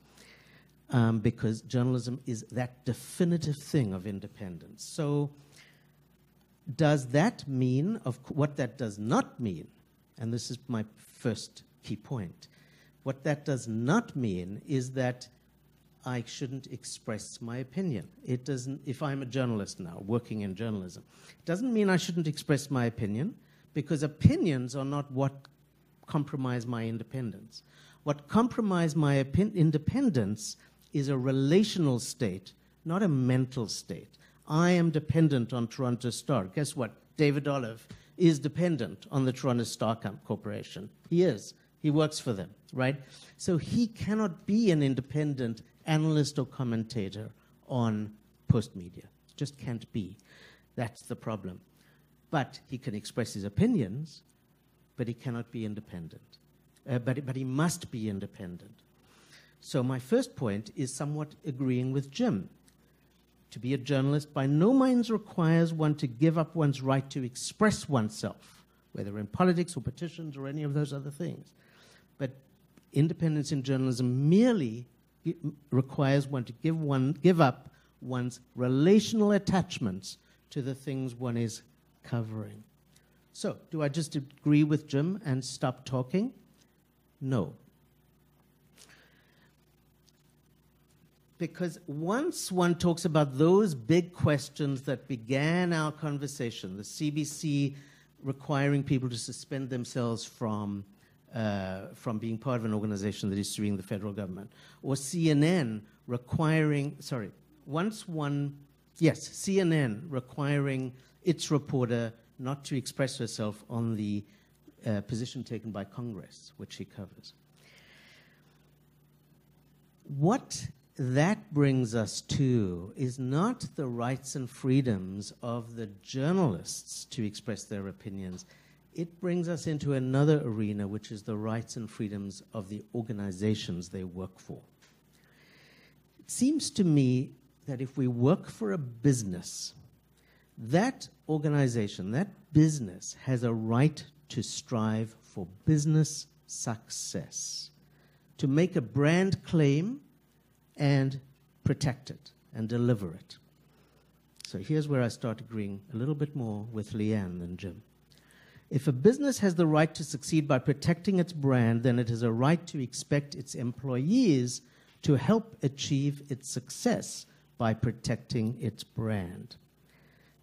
Um, because journalism is that definitive thing of independence. So, does that mean, of what that does not mean, and this is my first key point, what that does not mean is that I shouldn't express my opinion. It doesn't, if I'm a journalist now, working in journalism, it doesn't mean I shouldn't express my opinion because opinions are not what compromise my independence. What compromise my independence is a relational state, not a mental state. I am dependent on Toronto Star. Guess what? David Olive is dependent on the Toronto Star Corporation. He is. He works for them, right? So he cannot be an independent analyst or commentator on Postmedia. Just can't be. That's the problem. But he can express his opinions, but he cannot be independent. Uh, but, but he must be independent. So, my first point is somewhat agreeing with Jim. To be a journalist by no means requires one to give up one's right to express oneself, whether in politics or petitions or any of those other things. But independence in journalism merely requires one to give, one, give up one's relational attachments to the things one is covering. So, do I just agree with Jim and stop talking? No. Because once one talks about those big questions that began our conversation, the CBC requiring people to suspend themselves from, uh, from being part of an organization that is suing the federal government, or CNN requiring, sorry, once one, yes, CNN requiring its reporter not to express herself on the uh, position taken by Congress, which she covers. What that brings us to is not the rights and freedoms of the journalists to express their opinions. It brings us into another arena, which is the rights and freedoms of the organizations they work for. It seems to me that if we work for a business, that organization, that business has a right to strive for business success, to make a brand claim and protect it and deliver it. So here's where I start agreeing a little bit more with Lee-Anne than Jim. If a business has the right to succeed by protecting its brand, then it has a right to expect its employees to help achieve its success by protecting its brand.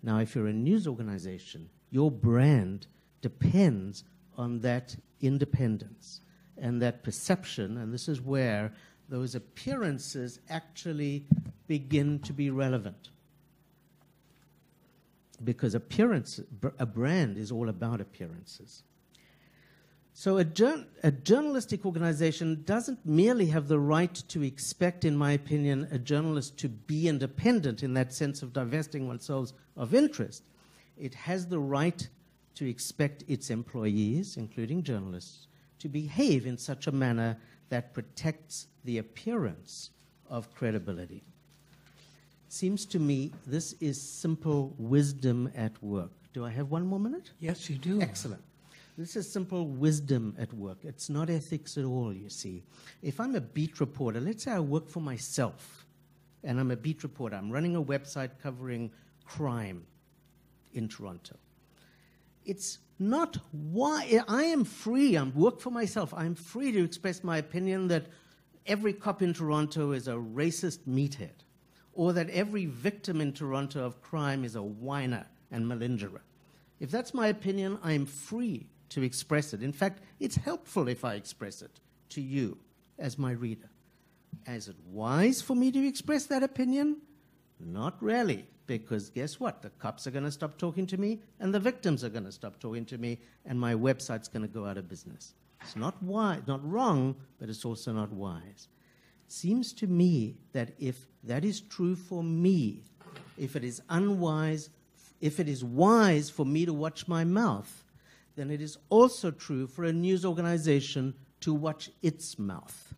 Now, if you're a news organization, your brand depends on that independence and that perception, and this is where those appearances actually begin to be relevant. Because appearance, a brand is all about appearances. So a, jour- a, journalistic organization doesn't merely have the right to expect, in my opinion, a journalist to be independent in that sense of divesting oneself of interest. It has the right to expect its employees, including journalists, to behave in such a manner that protects the appearance of credibility. Seems to me this is simple wisdom at work. Do I have one more minute? Yes, you do. Excellent. This is simple wisdom at work. It's not ethics at all, you see. If I'm a beat reporter, let's say I work for myself and I'm a beat reporter, I'm running a website covering crime in Toronto. It's not why I am free, I work for myself, I'm free to express my opinion that every cop in Toronto is a racist meathead, or that every victim in Toronto of crime is a whiner and malingerer. If that's my opinion, I'm free to express it. In fact, it's helpful if I express it to you as my reader. Is it wise for me to express that opinion? Not really, because guess what? The cops are going to stop talking to me, and the victims are going to stop talking to me, and my website's going to go out of business. It's not wise, not wrong, but it's also not wise. Seems to me that if that is true for me, if it is unwise, if it is wise for me to watch my mouth, then it is also true for a news organization to watch its mouth.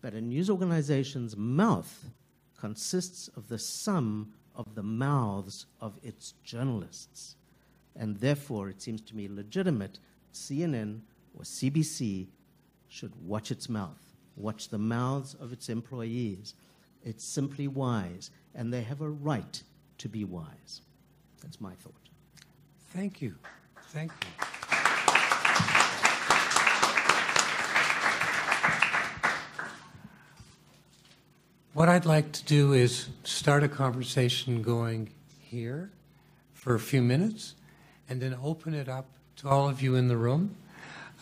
But a news organization's mouth consists of the sum of the mouths of its journalists. And therefore, it seems to me legitimate CNN or CBC should watch its mouth, watch the mouths of its employees. It's simply wise, and they have a right to be wise. That's my thought. Thank you. Thank you. What I'd like to do is start a conversation going here for a few minutes and then open it up to all of you in the room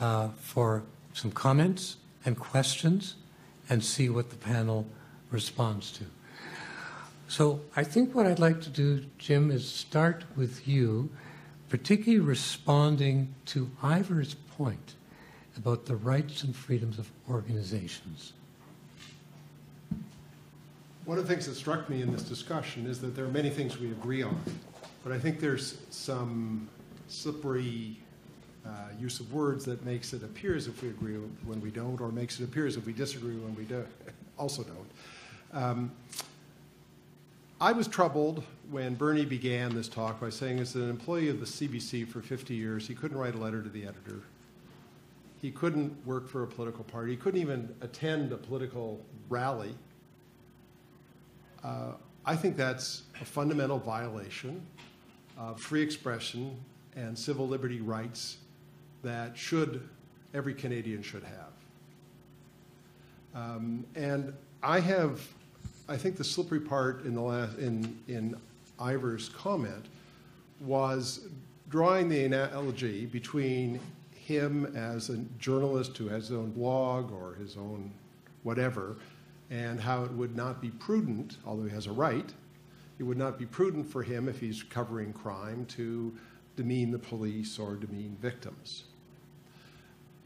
uh, for some comments and questions and see what the panel responds to. So I think what I'd like to do, Jim, is start with you, particularly responding to Ivor's point about the rights and freedoms of organizations. One of the things that struck me in this discussion is that there are many things we agree on. but I think there's some slippery uh, use of words that makes it appear as if we agree when we don't, or makes it appear as if we disagree when we do, also don't. Um, I was troubled when Bernie began this talk by saying, as an employee of the CBC for 50 years, he couldn't write a letter to the editor. He couldn't work for a political party. He couldn't even attend a political rally. Uh, I think that's a fundamental violation of free expression and civil liberty rights that should every Canadian should have. Um, and I have, I think the slippery part in the last in in Ivor's comment was drawing the analogy between him as a journalist who has his own blog or his own whatever, and how it would not be prudent, although he has a right, it would not be prudent for him if he's covering crime to demean the police or demean victims.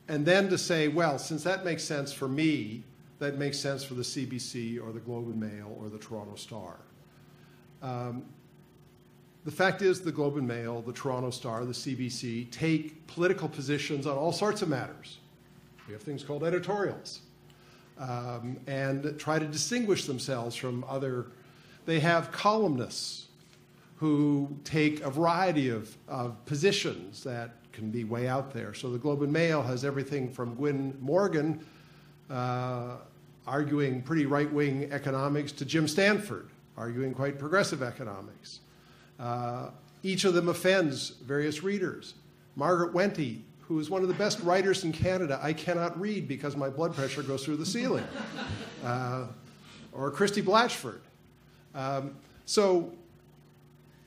And then to say, well, since that makes sense for me, that makes sense for the CBC or the Globe and Mail or the Toronto Star. Um, the fact is, the Globe and Mail, the Toronto Star, the CBC take political positions on all sorts of matters. We have things called editorials um, and try to distinguish themselves from other. They have columnists who take a variety of, of positions that can be way out there. So the Globe and Mail has everything from Gwyn Morgan uh, arguing pretty right wing economics to Jim Stanford arguing quite progressive economics. Uh, each of them offends various readers. Margaret Wente, who is one of the best writers in Canada, I cannot read because my blood pressure goes through the ceiling. Uh, or Christie Blatchford. Um, so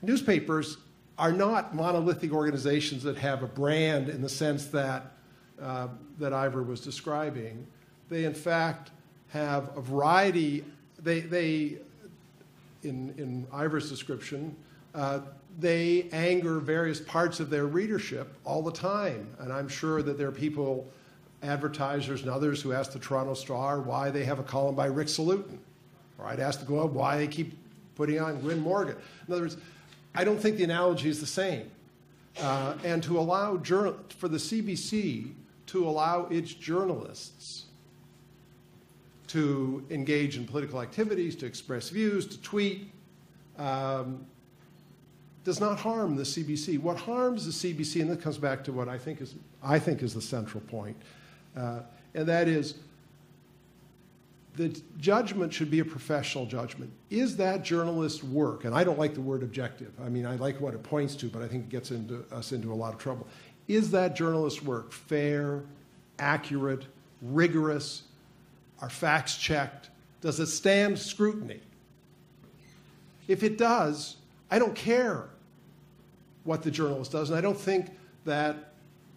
newspapers are not monolithic organizations that have a brand in the sense that, uh, that Ivor was describing. They, in fact, have a variety, they, they in, in Ivor's description, uh, they anger various parts of their readership all the time. And I'm sure that there are people, advertisers and others, who ask the Toronto Star why they have a column by Rick Salutin. Or I'd ask the Globe why they keep putting on Gwyn Morgan. In other words, I don't think the analogy is the same. Uh, and to allow journal- for the CBC to allow its journalists to engage in political activities, to express views, to tweet, um, does not harm the CBC. What harms the CBC, and that comes back to what I think is, I think is the central point, uh, and that is the judgment should be a professional judgment. Is that journalist work? And I don't like the word objective. I mean, I like what it points to, but I think it gets into, us into a lot of trouble. Is that journalist work fair, accurate, rigorous? Are facts checked? Does it stand scrutiny? If it does, I don't care what the journalist does, and I don't think that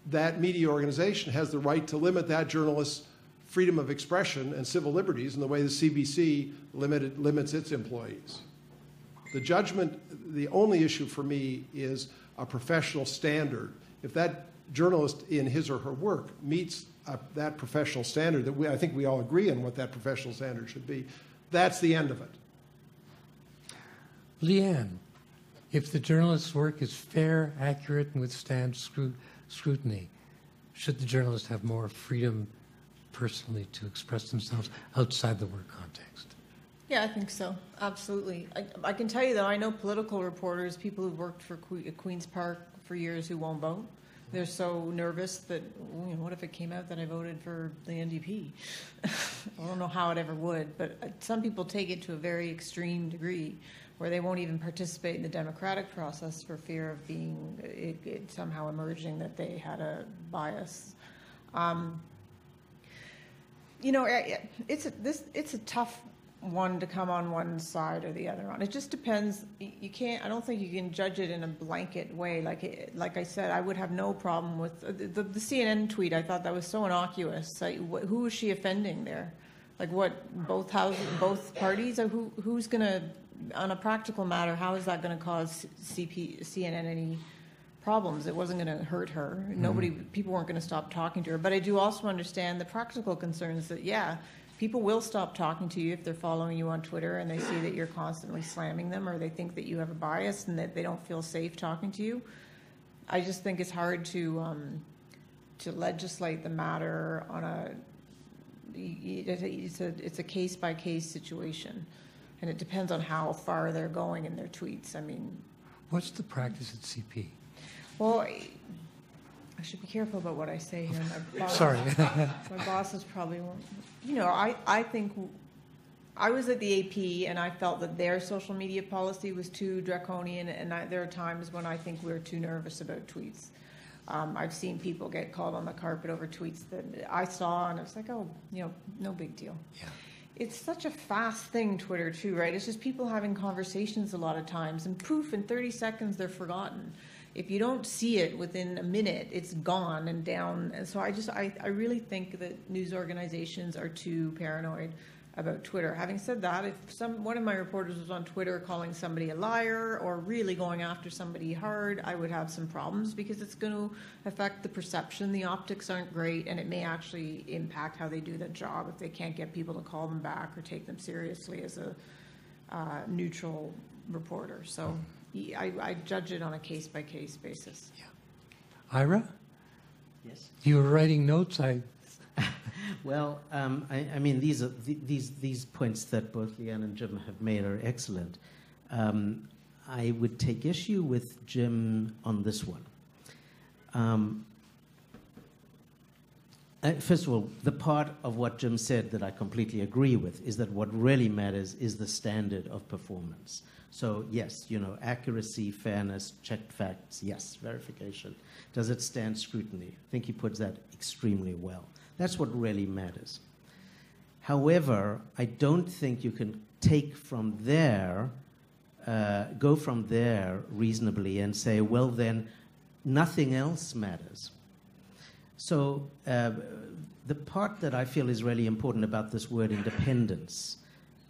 that media organization has the right to limit that journalist's freedom of expression and civil liberties in the way the CBC limited, limits its employees. The judgment, the only issue for me is a professional standard. If that journalist in his or her work meets a, that professional standard, that we, I think we all agree on what that professional standard should be, that's the end of it. Lee-Anne, if the journalist's work is fair, accurate, and withstands scru- scrutiny, should the journalist have more freedom personally to express themselves outside the work context? Yeah, I think so. Absolutely. I, I can tell you that I know political reporters, people who've worked for que- Queen's Park for years who won't vote. They're so nervous that, you know, what if it came out that I voted for the NDP? I don't know how it ever would, but uh, some people take it to a very extreme degree where they won't even participate in the democratic process for fear of being it, it somehow emerging that they had a bias. Um, you know, it's a, this it's a tough one to come on one side or the other on. It just depends. You can't. I don't think you can judge it in a blanket way. Like it, like I said, I would have no problem with uh, the, the CNN tweet. I thought that was so innocuous. Like, who is she offending there? Like what? Both houses, both parties. Or who who's gonna? On a practical matter, how is that going to cause CP, CNN any problems? It wasn't going to hurt her. Nobody, people weren't going to stop talking to her. But I do also understand the practical concerns that, yeah, people will stop talking to you if they're following you on Twitter and they see that you're constantly slamming them or they think that you have a bias and that they don't feel safe talking to you. I just think it's hard to um, to legislate the matter on a it's a it's a case by case situation, and it depends on how far they're going in their tweets. I mean, What's the practice at CP? well, I I should be careful about what I say here. My boss, Sorry. my bosses probably won't. You know, I I think I was at the AP and I felt that their social media policy was too draconian, and I, there are times when I think we're too nervous about tweets. Um, I've seen people get called on the carpet over tweets that I saw, and I was like, oh, you know, no big deal. Yeah. It's such a fast thing, Twitter, too, right? It's just people having conversations a lot of times, and poof, in 30 seconds, they're forgotten. If you don't see it within a minute, it's gone and down. And so I just, I, I really think that news organizations are too paranoid about Twitter. Having said that, if some one of my reporters was on Twitter calling somebody a liar or really going after somebody hard, I would have some problems because it's going to affect the perception. The optics aren't great, and it may actually impact how they do their job if they can't get people to call them back or take them seriously as a uh, neutral reporter. So I, I judge it on a case by case basis. Yeah. Ivor, Yes. you were writing notes. I Well, um, I, I mean, these are th- these these points that both Lee-Anne and Jim have made are excellent. Um, I would take issue with Jim on this one. Um, uh, first of all, the part of what Jim said that I completely agree with is that what really matters is the standard of performance. So, yes, you know, accuracy, fairness, checked facts, yes, verification. Does it stand scrutiny? I think he puts that extremely well. That's what really matters. However, I don't think you can take from there, uh, go from there reasonably and say, well, then nothing else matters. So, uh, the part that I feel is really important about this word independence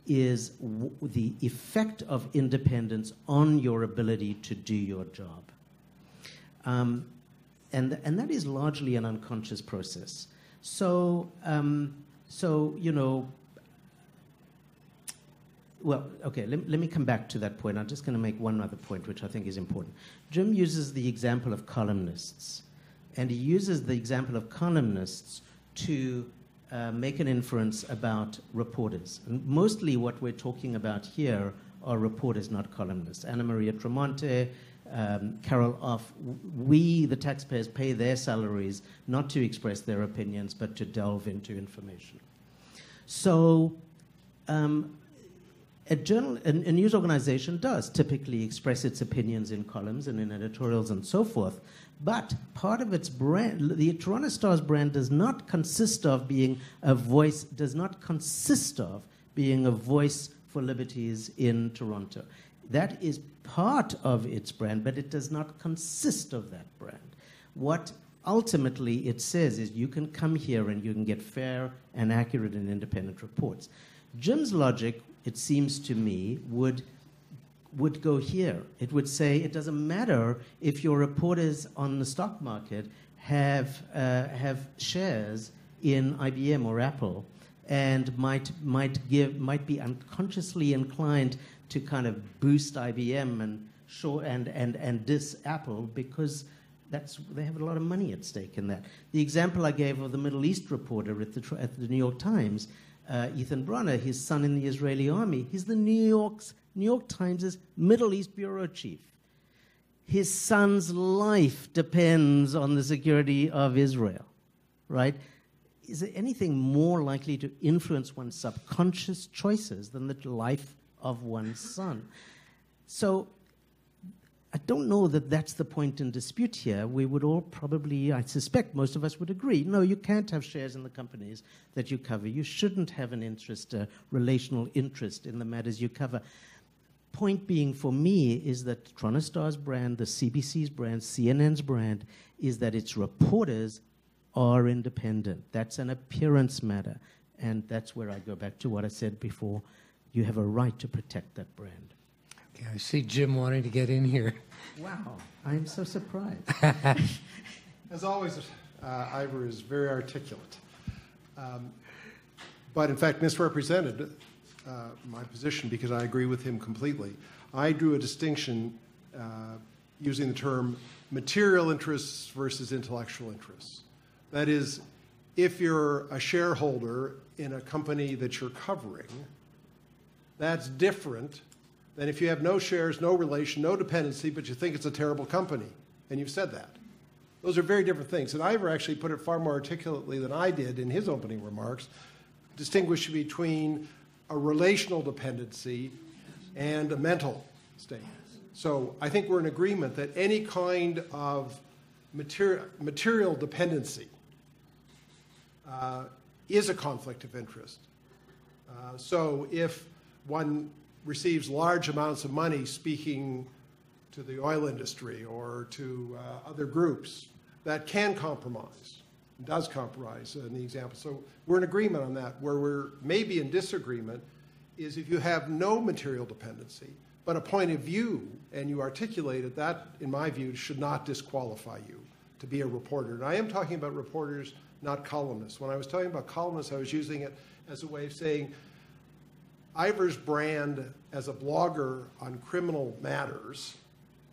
is w- the effect of independence on your ability to do your job. Um, and, and that is largely an unconscious process. So, um, so you know, well, okay, let, let me come back to that point. I'm just going to make one other point, which I think is important. Jim uses the example of columnists, and he uses the example of columnists to uh, make an inference about reporters. And mostly what we're talking about here are reporters, not columnists. Anna Maria Tremonte, um, Carol Off, we, the taxpayers, pay their salaries not to express their opinions, but to delve into information. So, um, a, journal, a, a, news organization does typically express its opinions in columns and in editorials and so forth, but part of its brand, the Toronto Star's brand, does not consist of being a voice, does not consist of being a voice for liberties in Toronto. That is part of its brand, but it does not consist of that brand. What ultimately it says is you can come here and you can get fair and accurate and independent reports. Jim's logic, it seems to me, would would go here. It would say it doesn't matter if your reporters on the stock market have uh, have shares in IBM or Apple and might might give might be unconsciously inclined to kind of boost IBM and show and and and dis Apple because that's they have a lot of money at stake in that. The example I gave of the Middle East reporter at the at the New York Times, uh, Ethan Bronner, his son in the Israeli army, he's the New York's New York Times' Middle East bureau chief. His son's life depends on the security of Israel, right? Is there anything more likely to influence one's subconscious choices than the life of one's son? So I don't know that that's the point in dispute here. We would all probably, I suspect most of us would agree. No, you can't have shares in the companies that you cover. You shouldn't have an interest, a relational interest in the matters you cover. Point being for me is that Toronto Star's brand, the CBC's brand, CNN's brand, is that its reporters are independent. That's an appearance matter. And that's where I go back to what I said before. You have a right to protect that brand. Okay, I see Jim wanting to get in here. Wow, I'm so surprised. As always, uh, Ivor is very articulate. Um, but in fact misrepresented uh, my position because I agree with him completely. I drew a distinction uh, using the term material interests versus intellectual interests. That is, if you're a shareholder in a company that you're covering, that's different than if you have no shares, no relation, no dependency, but you think it's a terrible company, and you've said that. Those are very different things. And Ivor actually put it far more articulately than I did in his opening remarks, distinguishing between a relational dependency and a mental state. So I think we're in agreement that any kind of material, material dependency uh, is a conflict of interest. Uh, so if one receives large amounts of money speaking to the oil industry or to uh, other groups, that can compromise, does compromise in the example. So we're in agreement on that. Where we're maybe in disagreement is if you have no material dependency, but a point of view, and you articulate it, that, in my view, should not disqualify you to be a reporter. And I am talking about reporters, not columnists. When I was talking about columnists, I was using it as a way of saying Ivor's brand as a blogger on criminal matters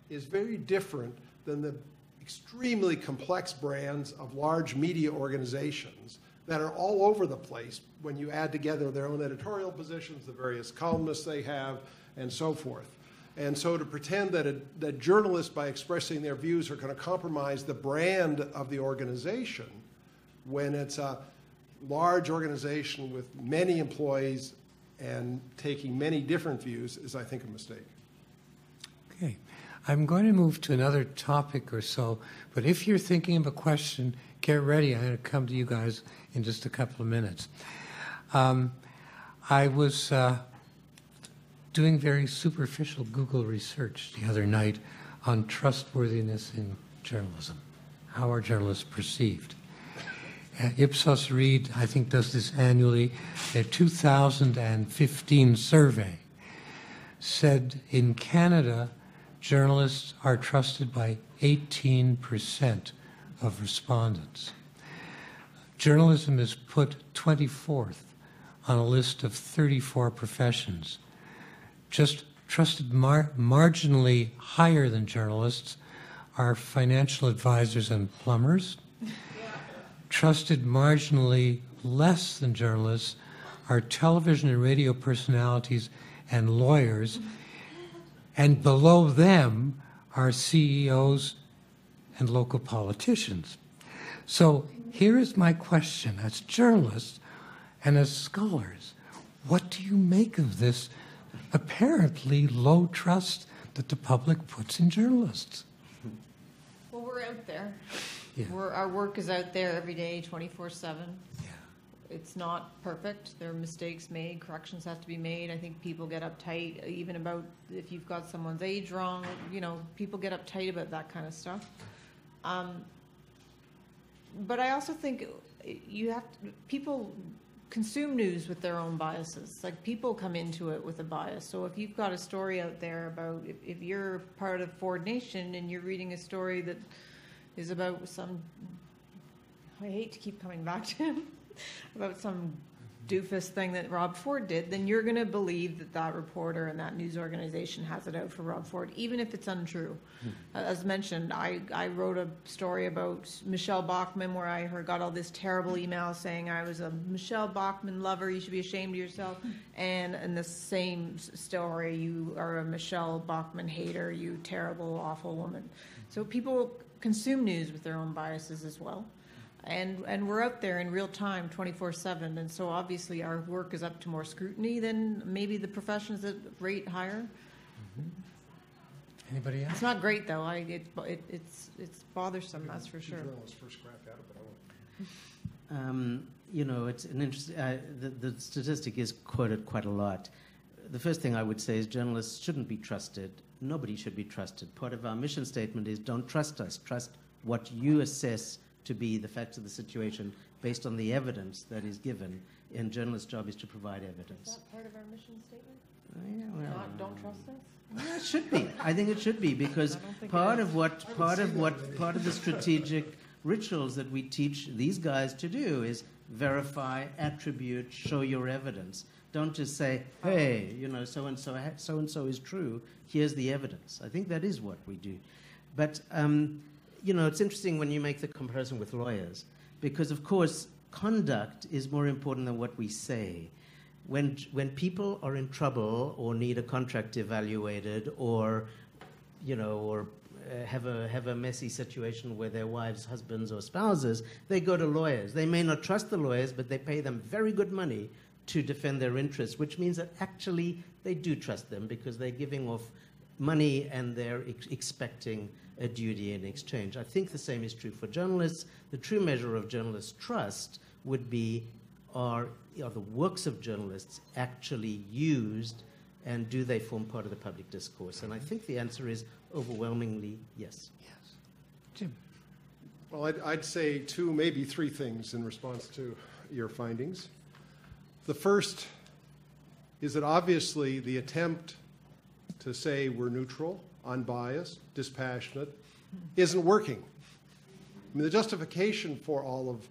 is very different than the extremely complex brands of large media organizations that are all over the place when you add together their own editorial positions, the various columnists they have, and so forth. And so to pretend that, a, that journalists, by expressing their views, are going to compromise the brand of the organization when it's a large organization with many employees and taking many different views is, I think, a mistake. Okay. I'm going to move to another topic or so, but if you're thinking of a question, get ready. I'm going to come to you guys in just a couple of minutes. Um, I was uh, doing very superficial Google research the other night on trustworthiness in journalism. How are journalists perceived? Uh, Ipsos Reid, I think, does this annually. Their 2015 survey said in Canada, journalists are trusted by 18% of respondents. Journalism is put 24th on a list of 34 professions. Just trusted mar- marginally higher than journalists are financial advisors and plumbers. Trusted marginally less than journalists are television and radio personalities and lawyers. And below them are CEOs and local politicians. So here is my question as journalists and as scholars what do you make of this apparently low trust that the public puts in journalists? Well, we're out there. Yeah. We're, our work is out there every day, 24 7. Yeah. It's not perfect. There are mistakes made, corrections have to be made. I think people get uptight, even about if you've got someone's age wrong. You know, people get uptight about that kind of stuff. Um, but I also think you have to, people consume news with their own biases. Like people come into it with a bias. So if you've got a story out there about if, if you're part of Ford Nation and you're reading a story that is about some, I hate to keep coming back to him, about some doofus thing that Rob Ford did, then you're going to believe that that reporter and that news organization has it out for Rob Ford, even if it's untrue. Uh, As mentioned, I, I wrote a story about Michele Bachmann where I heard, got all this terrible email saying I was a Michele Bachmann lover, you should be ashamed of yourself. And in the same story, you are a Michele Bachmann hater, you terrible, awful woman. So people consume news with their own biases as well. And, and we're out there in real time, 24 7. And so obviously our work is up to more scrutiny than maybe the professions that rate higher. Anybody else? It's not great though. I, it, it, it's, it's bothersome, that's for sure. Journalists first crack at it, but I won't. Um, you know, it's an interesting. Uh, the, the statistic is quoted quite a lot. The first thing I would say is journalists shouldn't be trusted. Nobody should be trusted. Part of our mission statement is don't trust us. Trust what you assess to be the facts of the situation based on the evidence that is given. And journalist's job is to provide Is evidence. that part of our mission statement? Uh, yeah, well, Not, don't trust us? yeah, it should be. I think it should be because I don't think it part of what part of what part of the strategic rituals that we teach these guys to do is verify, attribute, show your evidence. Don't just say, hey, you know, so and so, so and so is true. Here's the evidence. I think that is what we do. But, um, you know, it's interesting when you make the comparison with lawyers, because of course, conduct is more important than what we say. When, when people are in trouble or need a contract evaluated or, you know, or uh, have a have a messy situation where their wives, husbands, or spouses, they go to lawyers. They may not trust the lawyers, but they pay them very good money to defend their interests, which means that actually they do trust them because they're giving off money and they're ex- expecting a duty in exchange. I think the same is true for journalists. The true measure of journalists' trust would be are, are the works of journalists actually used and do they form part of the public discourse? And I think the answer is overwhelmingly yes. Yes. Jim? Well, I'd, I'd say two, maybe three things in response to your findings. The first is that obviously the attempt to say we're neutral, unbiased, dispassionate isn't working. I mean, the justification for all of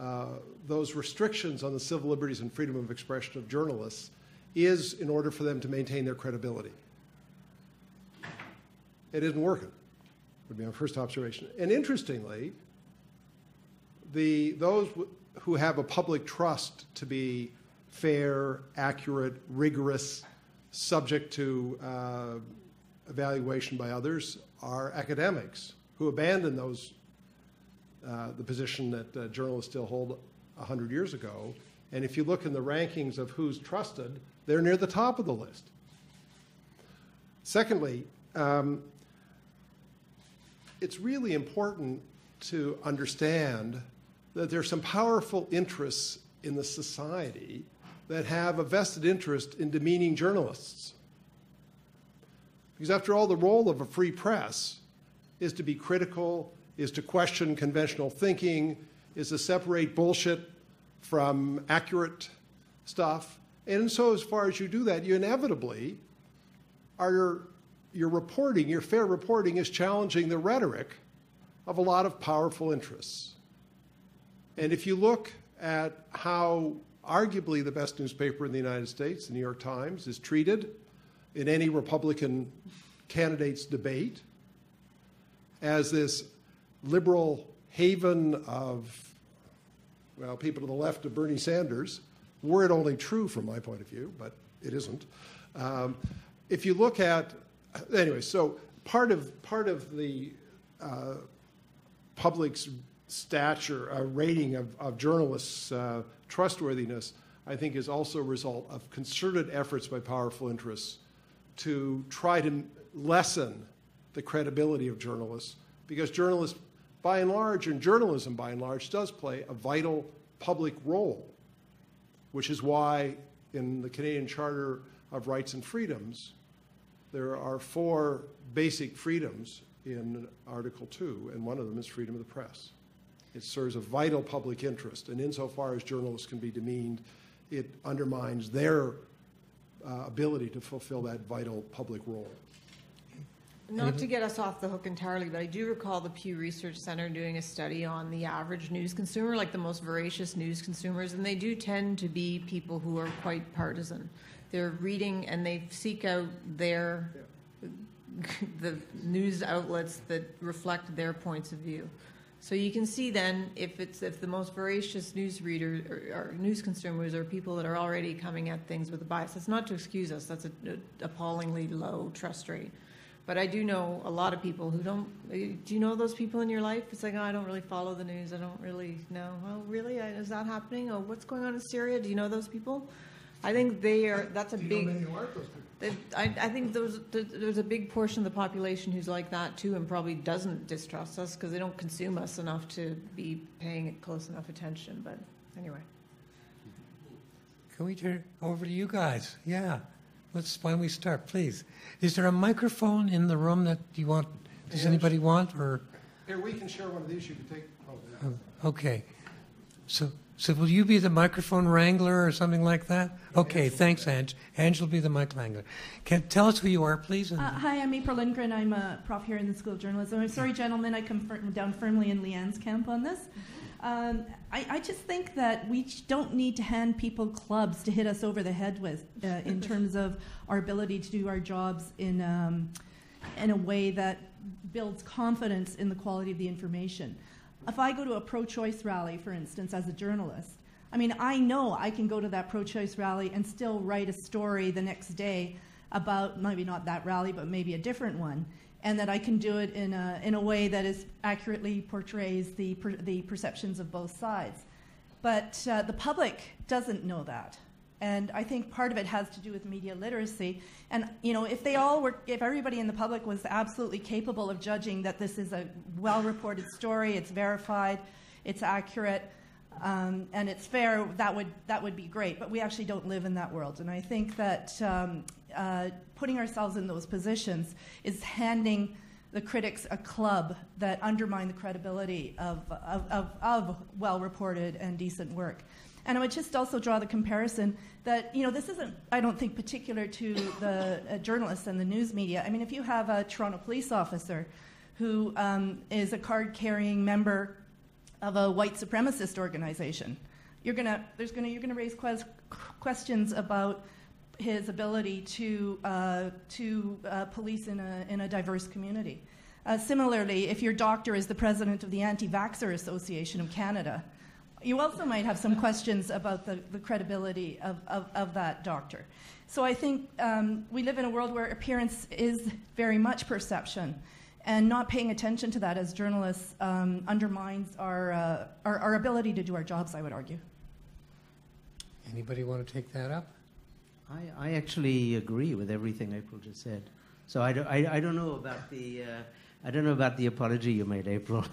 uh, those restrictions on the civil liberties and freedom of expression of journalists is in order for them to maintain their credibility. It isn't working, would be my first observation. And interestingly, the, those who have a public trust to be fair, accurate, rigorous, subject to uh, evaluation by others are academics who abandon those, uh, the position that uh, journalists still hold 100 years ago. And if you look in the rankings of who's trusted, they're near the top of the list. Secondly, um, it's really important to understand that there's some powerful interests in the society that have a vested interest in demeaning journalists. Because after all, the role of a free press is to be critical, is to question conventional thinking, is to separate bullshit from accurate stuff. And so, as far as you do that, you inevitably are your, your reporting, your fair reporting, is challenging the rhetoric of a lot of powerful interests. And if you look at how arguably the best newspaper in the United States, the New York Times, is treated in any Republican candidate's debate as this liberal haven of, well, people to the left of Bernie Sanders, were it only true from my point of view, but it isn't. Um, if you look at, anyway, so part of, part of the uh, public's stature, uh, rating of, of journalists' uh, trustworthiness, I think, is also a result of concerted efforts by powerful interests to try to lessen the credibility of journalists, because journalists, by and large, and journalism by and large, does play a vital public role, which is why in the Canadian Charter of Rights and Freedoms, there are four basic freedoms in Article 2, and one of them is freedom of the press. It serves a vital public interest, and insofar as journalists can be demeaned, it undermines their uh, ability to fulfill that vital public role. Not to get us off the hook entirely, but I do recall the Pew Research Center doing a study on the average news consumer, like the most voracious news consumers, and they do tend to be people who are quite partisan. They're reading and they seek out their the news outlets that reflect their points of view. So you can see then if it's if the most voracious news readers or, or news consumers are people that are already coming at things with a bias. That's not to excuse us. That's an appallingly low trust rate. But I do know a lot of people who don't. Eh, do you know those people in your life? It's like, oh, I don't really follow the news. I don't really know. Oh, really? Is that happening? Oh, what's going on in Syria? Do you know those people? I think they are. That's a big. I, I think those, there's a big portion of the population who's like that too, and probably doesn't distrust us because they don't consume us enough to be paying it close enough attention. But anyway. Can we turn over to you guys? Yeah. Let's, why don't we start, please? Is there a microphone in the room that you want, does anybody want, or? Here, we can share one of these. You can take. Oh, yeah. Oh, Okay. So, so will you be the microphone wrangler or something like that? Okay, thanks, Ange. Ange will be the mic wrangler. Can, tell us who you are, please. Uh, hi, I'm April Lindgren. I'm a prof here in the School of Journalism. I'm sorry, gentlemen, I come fir- down firmly in Lee-Anne's camp on this. Um, I, I just think that we don't need to hand people clubs to hit us over the head with uh, in terms of our ability to do our jobs in, um, in a way that builds confidence in the quality of the information. If I go to a pro choice rally, for instance, as a journalist, I mean, I know I can go to that pro choice rally and still write a story the next day about maybe not that rally, but maybe a different one and that I can do it in a, in a way that is accurately portrays the, per, the perceptions of both sides. But uh, the public doesn't know that. And I think part of it has to do with media literacy. And you know, if they all were, if everybody in the public was absolutely capable of judging that this is a well-reported story, it's verified, it's accurate, um, and it's fair, that would that would be great. But we actually don't live in that world. And I think that um, uh, putting ourselves in those positions is handing the critics a club that undermine the credibility of, of, of, of well reported and decent work. And I would just also draw the comparison that, you know, this isn't, I don't think, particular to the uh, journalists and the news media. I mean, if you have a Toronto police officer who um, is a card carrying member of a white supremacist organization, you're gonna, there's gonna, you're gonna raise quest- questions about his ability to, uh, to uh, police in a, in a diverse community. Uh, similarly, if your doctor is the president of the Anti Vaxxer Association of Canada, you also might have some questions about the, the credibility of, of, of, that doctor. So I think um, we live in a world where appearance is very much perception, and not paying attention to that as journalists um, undermines our, uh, our, our ability to do our jobs, I would argue. Anybody want to take that up? I, I actually agree with everything April just said. So I don't, I, I don't know about the uh, I don't know about the apology you made, April.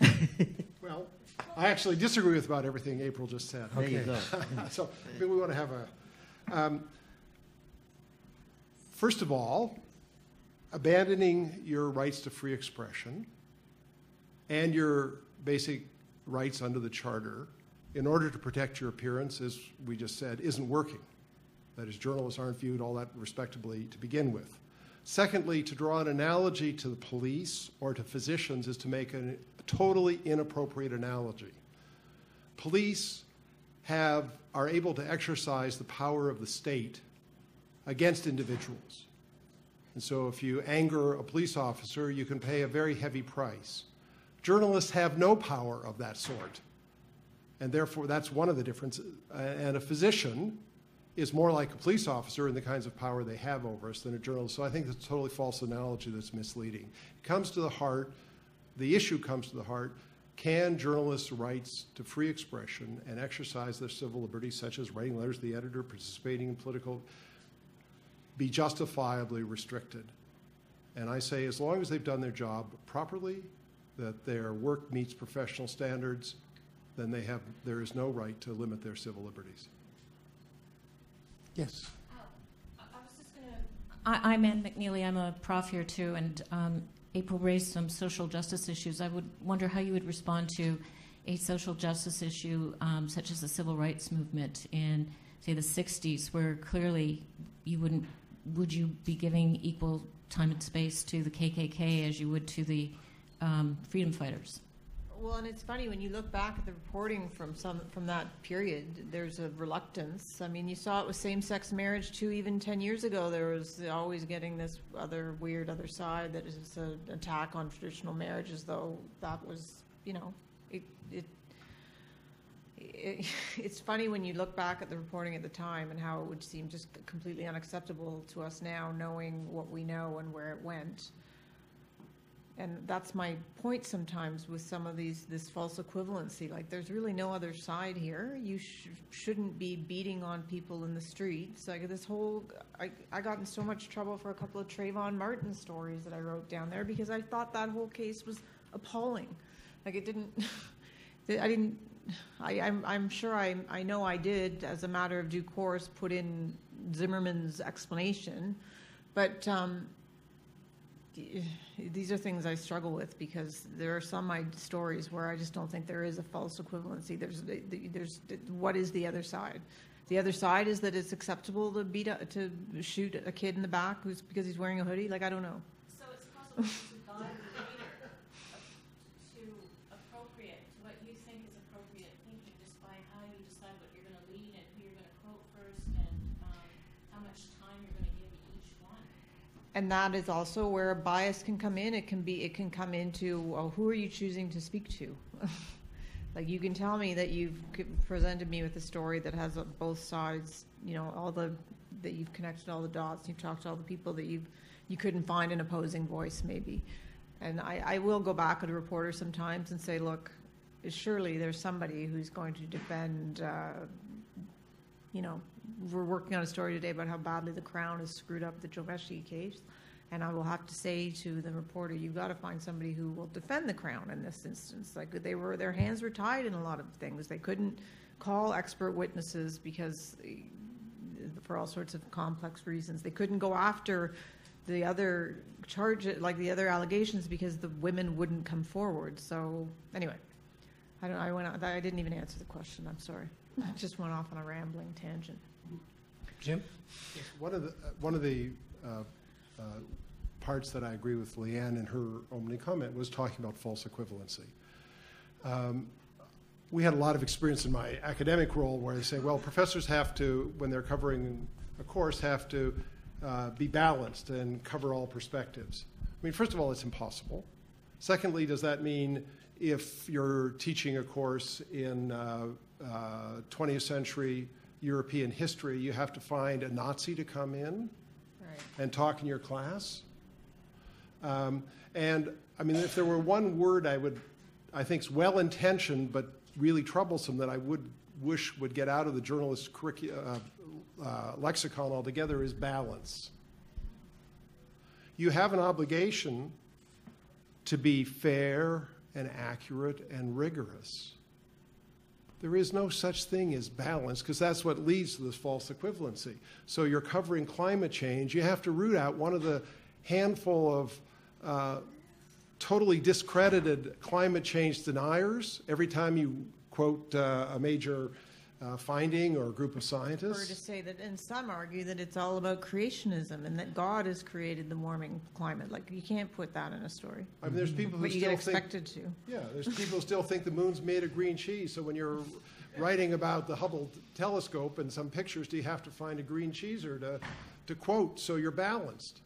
well, I actually disagree with about everything April just said. There you go. so we want to have a. Um, first of all, abandoning your rights to free expression and your basic rights under the charter in order to protect your appearance, as we just said, isn't working. That is, journalists aren't viewed all that respectably to begin with. Secondly, to draw an analogy to the police or to physicians is to make a totally inappropriate analogy. Police have, are able to exercise the power of the state against individuals. And so if you anger a police officer, you can pay a very heavy price. Journalists have no power of that sort. And therefore, that's one of the differences. Uh, and a physician is more like a police officer in the kinds of power they have over us than a journalist. So I think it's a totally false analogy that's misleading. It comes to the heart, the issue comes to the heart. Can journalists' rights to free expression and exercise their civil liberties, such as writing letters to the editor, participating in political, be justifiably restricted? And I say, as long as they've done their job properly, that their work meets professional standards, then they have, there is no right to limit their civil liberties. Yes. I, am Ann McNeely. I'm a prof here too, and um, April raised some social justice issues. I would wonder how you would respond to a social justice issue um, such as the civil rights movement in, say, the '60s, where clearly you wouldn't. Would you be giving equal time and space to the KKK as you would to the um, freedom fighters? Well, and it's funny when you look back at the reporting from some from that period. There's a reluctance. I mean, you saw it with same-sex marriage too. Even ten years ago, there was always getting this other weird other side that is an attack on traditional marriage, as though that was, you know, it, it it, it's funny when you look back at the reporting at the time and how it would seem just completely unacceptable to us now, knowing what we know and where it went and that's my point sometimes with some of these this false equivalency like there's really no other side here. You sh- shouldn't be beating on people in the streets. Like this whole I, I got in so much trouble for a couple of Trayvon Martin stories that I wrote down there because I thought that whole case was appalling. Like it didn't I didn't I, I'm, I'm sure I, I know I did as a matter of due course put in Zimmerman's explanation. But um, these are things I struggle with because there are some my stories where I just don't think there is a false equivalency. There's, there's, what is the other side? The other side is that it's acceptable to beat a, to shoot a kid in the back who's because he's wearing a hoodie. Like I don't know. So it's possible to guide the reader to appropriate to what you think is And that is also where a bias can come in. It can be, it can come into, well, who are you choosing to speak to? Like, you can tell me that you've presented me with a story that has both sides, you know, all the, that you've connected all the dots, you've talked to all the people that you've, you couldn't find an opposing voice, maybe. And I, I will go back at a reporter sometimes and say, look, surely there's somebody who's going to defend, uh, you know, we're working on a story today about how badly the Crown has screwed up the Ghomeshi case. And I will have to say to the reporter, you've got to find somebody who will defend the Crown in this instance. Like, they were, their hands were tied in a lot of things. They couldn't call expert witnesses because, eh, for all sorts of complex reasons. They couldn't go after the other charge, like the other allegations, because the women wouldn't come forward. So, anyway, I don't, I went, I didn't even answer the question, I'm sorry. I just went off on a rambling tangent. Jim? One of the, one of the uh, uh, parts that I agree with Lee-Anne in her opening comment was talking about false equivalency. Um, We had a lot of experience in my academic role where they say, well, professors have to, when they're covering a course, have to uh, be balanced and cover all perspectives. I mean, first of all, it's impossible. Secondly, does that mean if you're teaching a course in uh, uh, 20th century European history, you have to find a Nazi to come in Right. and talk in your class? Um, and I mean, if there were one word I would, I think is well-intentioned but really troublesome that I would wish would get out of the journalist uh, uh, lexicon altogether is balance. You have an obligation to be fair and accurate and rigorous. There is no such thing as balance because that's what leads to this false equivalency. So you're covering climate change. You have to root out one of the handful of uh, totally discredited climate change deniers every time you quote uh, a major uh, finding or a group of scientists. Or to say that, and some argue that it's all about creationism and that God has created the warming climate. Like, you can't put that in a story. I mean, there's people who But you get still think expected to. Yeah, there's people who still think the moon's made of green cheese. So when you're writing about the Hubble telescope and some pictures, do you have to find a green cheeser to, to quote so you're balanced?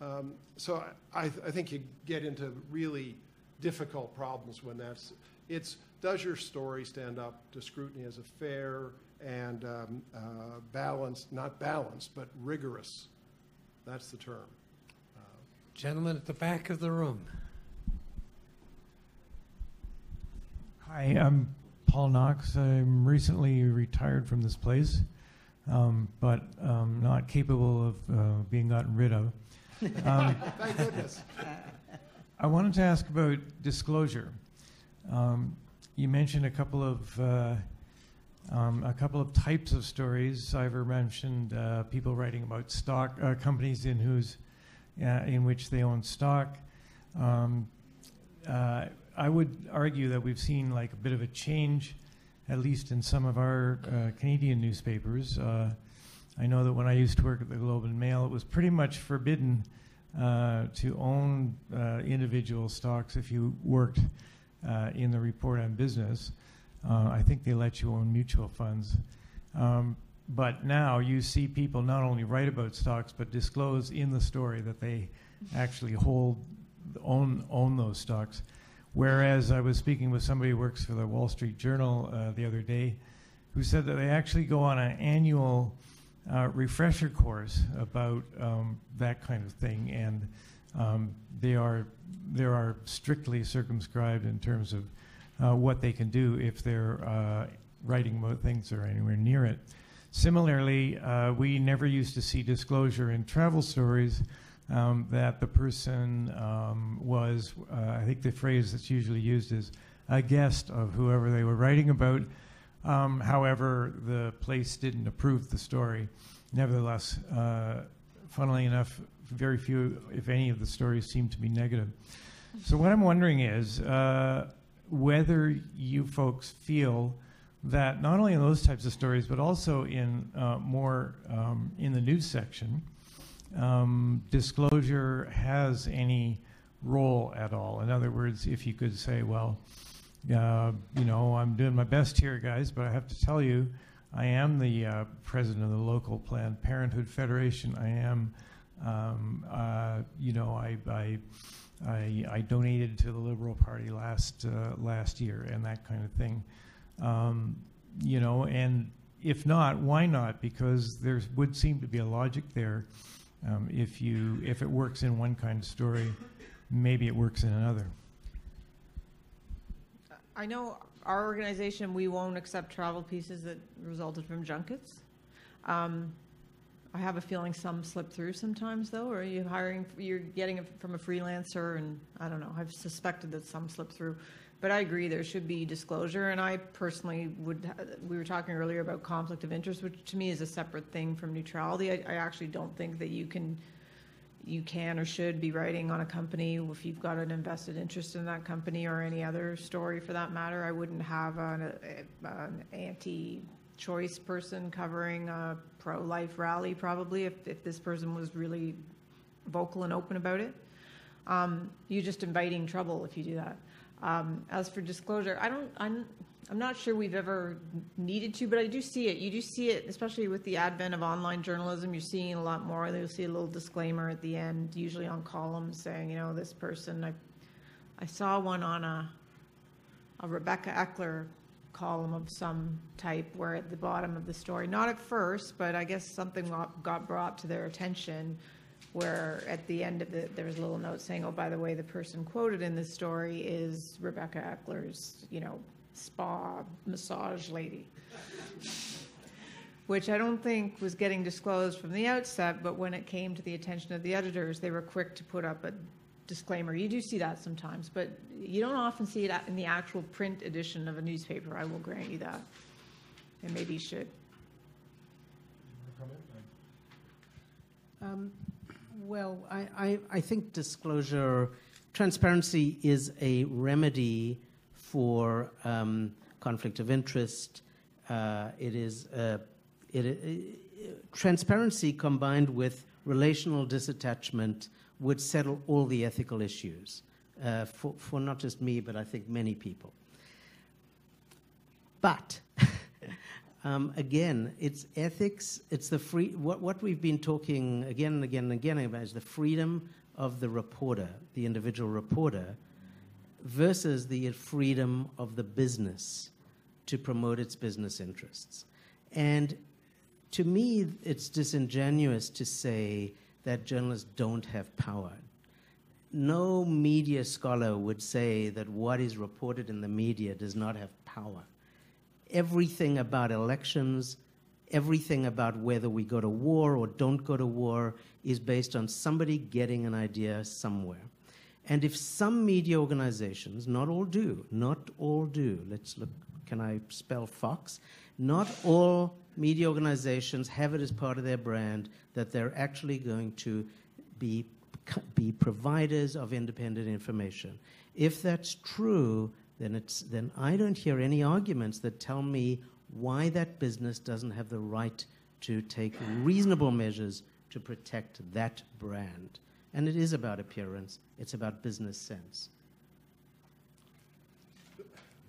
Um, so I, I think you get into really difficult problems when that's, it's, does your story stand up to scrutiny as a fair and um, uh, balanced, not balanced, but rigorous? That's the term. Gentleman at the back of the room. Hi, I'm Paul Knox. I'm recently retired from this place, um, but um, not capable of uh, being gotten rid of. Um, Thank goodness. I wanted to ask about disclosure. Um, you mentioned a couple of uh, um, a couple of types of stories. Ivor mentioned uh, people writing about stock uh, companies in whose uh, in which they own stock. Um, uh, I would argue that we've seen like a bit of a change, at least in some of our uh, Canadian newspapers. I know that when I used to work at the Globe and Mail, it was pretty much forbidden to own individual stocks if you worked uh, in the report on business. Uh, I think they let you own mutual funds. Um, but now you see people not only write about stocks, but disclose in the story that they actually hold, own, own those stocks. Whereas I was speaking with somebody who works for the Wall Street Journal uh, the other day who said that they actually go on an annual uh, refresher course about um, that kind of thing, and um, they are they are strictly circumscribed in terms of uh, what they can do if they're uh, writing about things that are anywhere near it. Similarly, uh, we never used to see disclosure in travel stories um, that the person um, was, uh, I think the phrase that's usually used is a guest of whoever they were writing about. Um, however, the place didn't approve the story. Nevertheless, uh, funnily enough, very few, if any, of the stories seem to be negative. So, what I'm wondering is uh, whether you folks feel that not only in those types of stories, but also in uh, more um, in the news section, um, disclosure has any role at all. In other words, if you could say, well, uh, you know, I'm doing my best here, guys, but I have to tell you, I am the uh, president of the local Planned Parenthood Federation. I am Um, uh, you know, I, I, I, I donated to the Liberal Party last uh, last year, and that kind of thing. Um, you know, and if not, why not? Because there would seem to be a logic there. Um, if you if it works in one kind of story, maybe it works in another. I know our organization, we won't accept travel pieces that resulted from junkets. Um, I have a feeling some slip through sometimes, though. Or are you hiring? You're getting it from a freelancer, and I don't know. I've suspected that some slip through, but I agree there should be disclosure. And I personally would. We were talking earlier about conflict of interest, which to me is a separate thing from neutrality. I, I actually don't think that you can you can or should be writing on a company if you've got an invested interest in that company or any other story for that matter. I wouldn't have an, an anti-choice person covering a pro-life rally probably if, if this person was really vocal and open about it. Um, you're just inviting trouble if you do that. Um, as for disclosure, I don't. I'm. I'm not sure we've ever needed to, but I do see it. You do see it, especially with the advent of online journalism. You're seeing a lot more. You'll see a little disclaimer at the end, usually on columns, saying, you know, this person. I, I saw one on a, a Rebecca Eckler column of some type, where at the bottom of the story, not at first, but I guess something got brought to their attention, where at the end of it, there was a little note saying, oh, by the way, the person quoted in this story is Rebecca Eckler's, you know spa massage lady, which I don't think was getting disclosed from the outset, but when it came to the attention of the editors, they were quick to put up a disclaimer. You do see that sometimes, but you don't often see it in the actual print edition of a newspaper. I will grant you that. And maybe you should. Um, well, I, I, I think disclosure, transparency is a remedy for um, conflict of interest. Uh, it is uh, it, it, transparency combined with relational disattachment would settle all the ethical issues uh, for, for not just me, but I think many people. But um, again, it's ethics. It's the free. What, what we've been talking again and again and again about is the freedom of the reporter, the individual reporter, versus the freedom of the business to promote its business interests. And to me, it's disingenuous to say that journalists don't have power. No media scholar would say that what is reported in the media does not have power. Everything about elections, everything about whether we go to war or don't go to war is based on somebody getting an idea somewhere. And if some media organizations, not all do, not all do, let's look, can I spell Fox? Not all media organizations have it as part of their brand that they're actually going to be, be providers of independent information. If that's true, then, it's, then I don't hear any arguments that tell me why that business doesn't have the right to take reasonable measures to protect that brand. And it is about appearance, it's about business sense.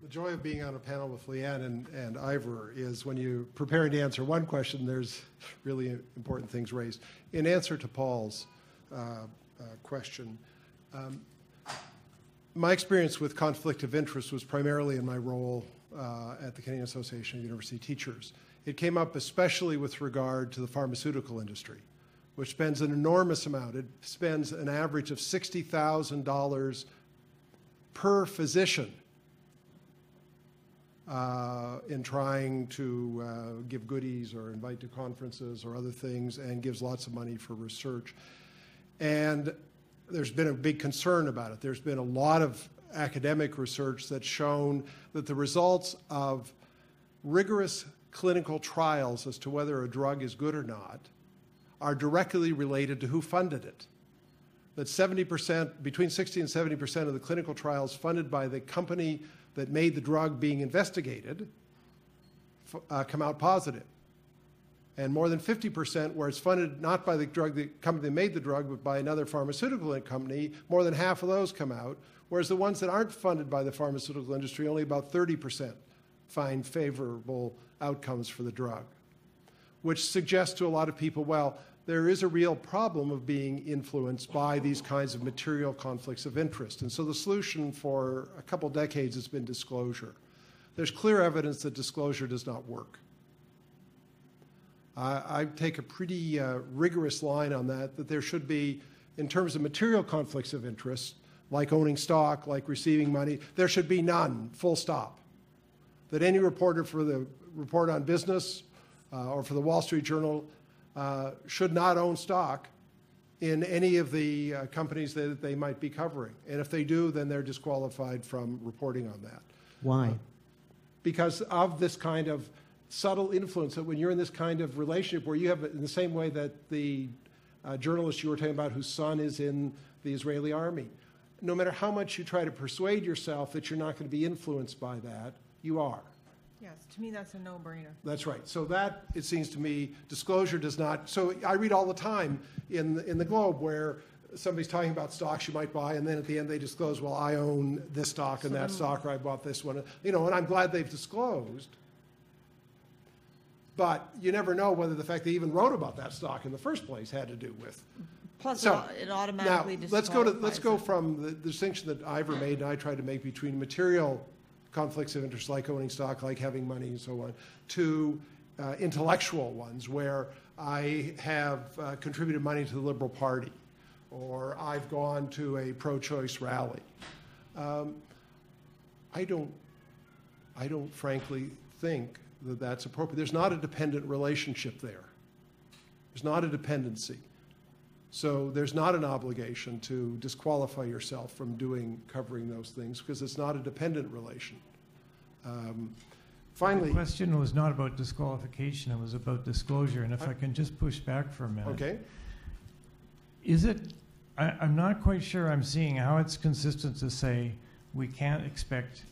The joy of being on a panel with Lee-Anne and, and Ivor is when you're preparing to answer one question, there's really important things raised. In answer to Paul's uh, uh, question, um, my experience with conflict of interest was primarily in my role uh, at the Canadian Association of University Teachers. It came up especially with regard to the pharmaceutical industry which spends an enormous amount. It spends an average of $60,000 per physician uh, in trying to uh, give goodies or invite to conferences or other things and gives lots of money for research. And there's been a big concern about it. There's been a lot of academic research that's shown that the results of rigorous clinical trials as to whether a drug is good or not are directly related to who funded it. That 70%, between 60 and 70% of the clinical trials funded by the company that made the drug being investigated uh, come out positive. And more than 50% where it's funded not by the drug, the company that made the drug, but by another pharmaceutical company, more than half of those come out. Whereas the ones that aren't funded by the pharmaceutical industry, only about 30% find favorable outcomes for the drug which suggests to a lot of people, well, there is a real problem of being influenced by these kinds of material conflicts of interest. And so the solution for a couple decades has been disclosure. There's clear evidence that disclosure does not work. I, I take a pretty uh, rigorous line on that, that there should be, in terms of material conflicts of interest, like owning stock, like receiving money, there should be none, full stop. That any reporter for the report on business uh, or for the Wall Street Journal uh, should not own stock in any of the uh, companies that they might be covering. And if they do, then they're disqualified from reporting on that Why? because of this kind of subtle influence that when you're in this kind of relationship where you have in the same way that the uh, journalist you were talking about whose son is in the Israeli army, no matter how much you try to persuade yourself that you're not going to be influenced by that, you are. Yes, to me, that's a no-brainer. That's right. So that, it seems to me, disclosure does not. So I read all the time in the, in the Globe where somebody's talking about stocks you might buy, and then at the end they disclose, well, I own this stock and that stock, or I bought this one. You know, and I'm glad they've disclosed. But you never know whether the fact they even wrote about that stock in the first place had to do with. Plus, So, it Now, automatically let's go to, let's disqualifies go it. from the distinction that Ivor made and I tried to make between material conflicts of interest, like owning stock, like having money and so on, to uh, intellectual ones, where I have uh, contributed money to the Liberal Party, or I've gone to a pro-choice rally. Um, I don't, I don't frankly think that that's appropriate. There's not a dependent relationship there. There's not a dependency. So there's not an obligation to disqualify yourself from doing, covering those things, because it's not a dependent relation. Um, The question was not about disqualification, it was about disclosure, and if I can just push back for a minute. okay, Is it, I, I'm not quite sure I'm seeing how it's consistent to say we can't expect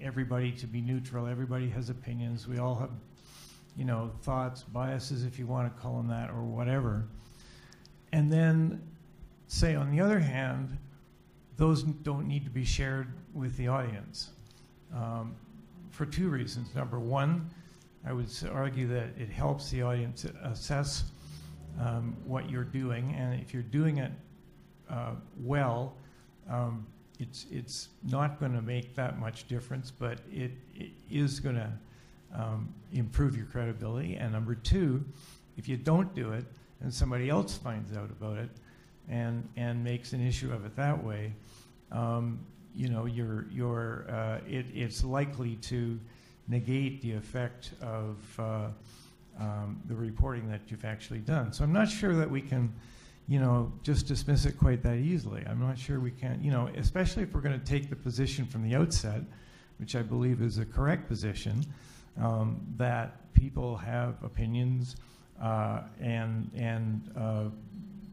everybody to be neutral, everybody has opinions, we all have, you know, thoughts, biases, if you want to call them that, or whatever. And then say, on the other hand, those don't need to be shared with the audience. Um, for two reasons. Number one, I would argue that it helps the audience assess um, what you're doing, and if you're doing it uh, well, um, it's it's not going to make that much difference, but it, it is going to um, improve your credibility. And number two, if you don't do it and somebody else finds out about it and and makes an issue of it that way, um, you know, you're you're uh, it, it's likely to negate the effect of uh, um, the reporting that you've actually done. So I'm not sure that we can, you know, just dismiss it quite that easily. I'm not sure we can, you know, especially if we're going to take the position from the outset, which I believe is a correct position, um, that people have opinions uh, and and uh,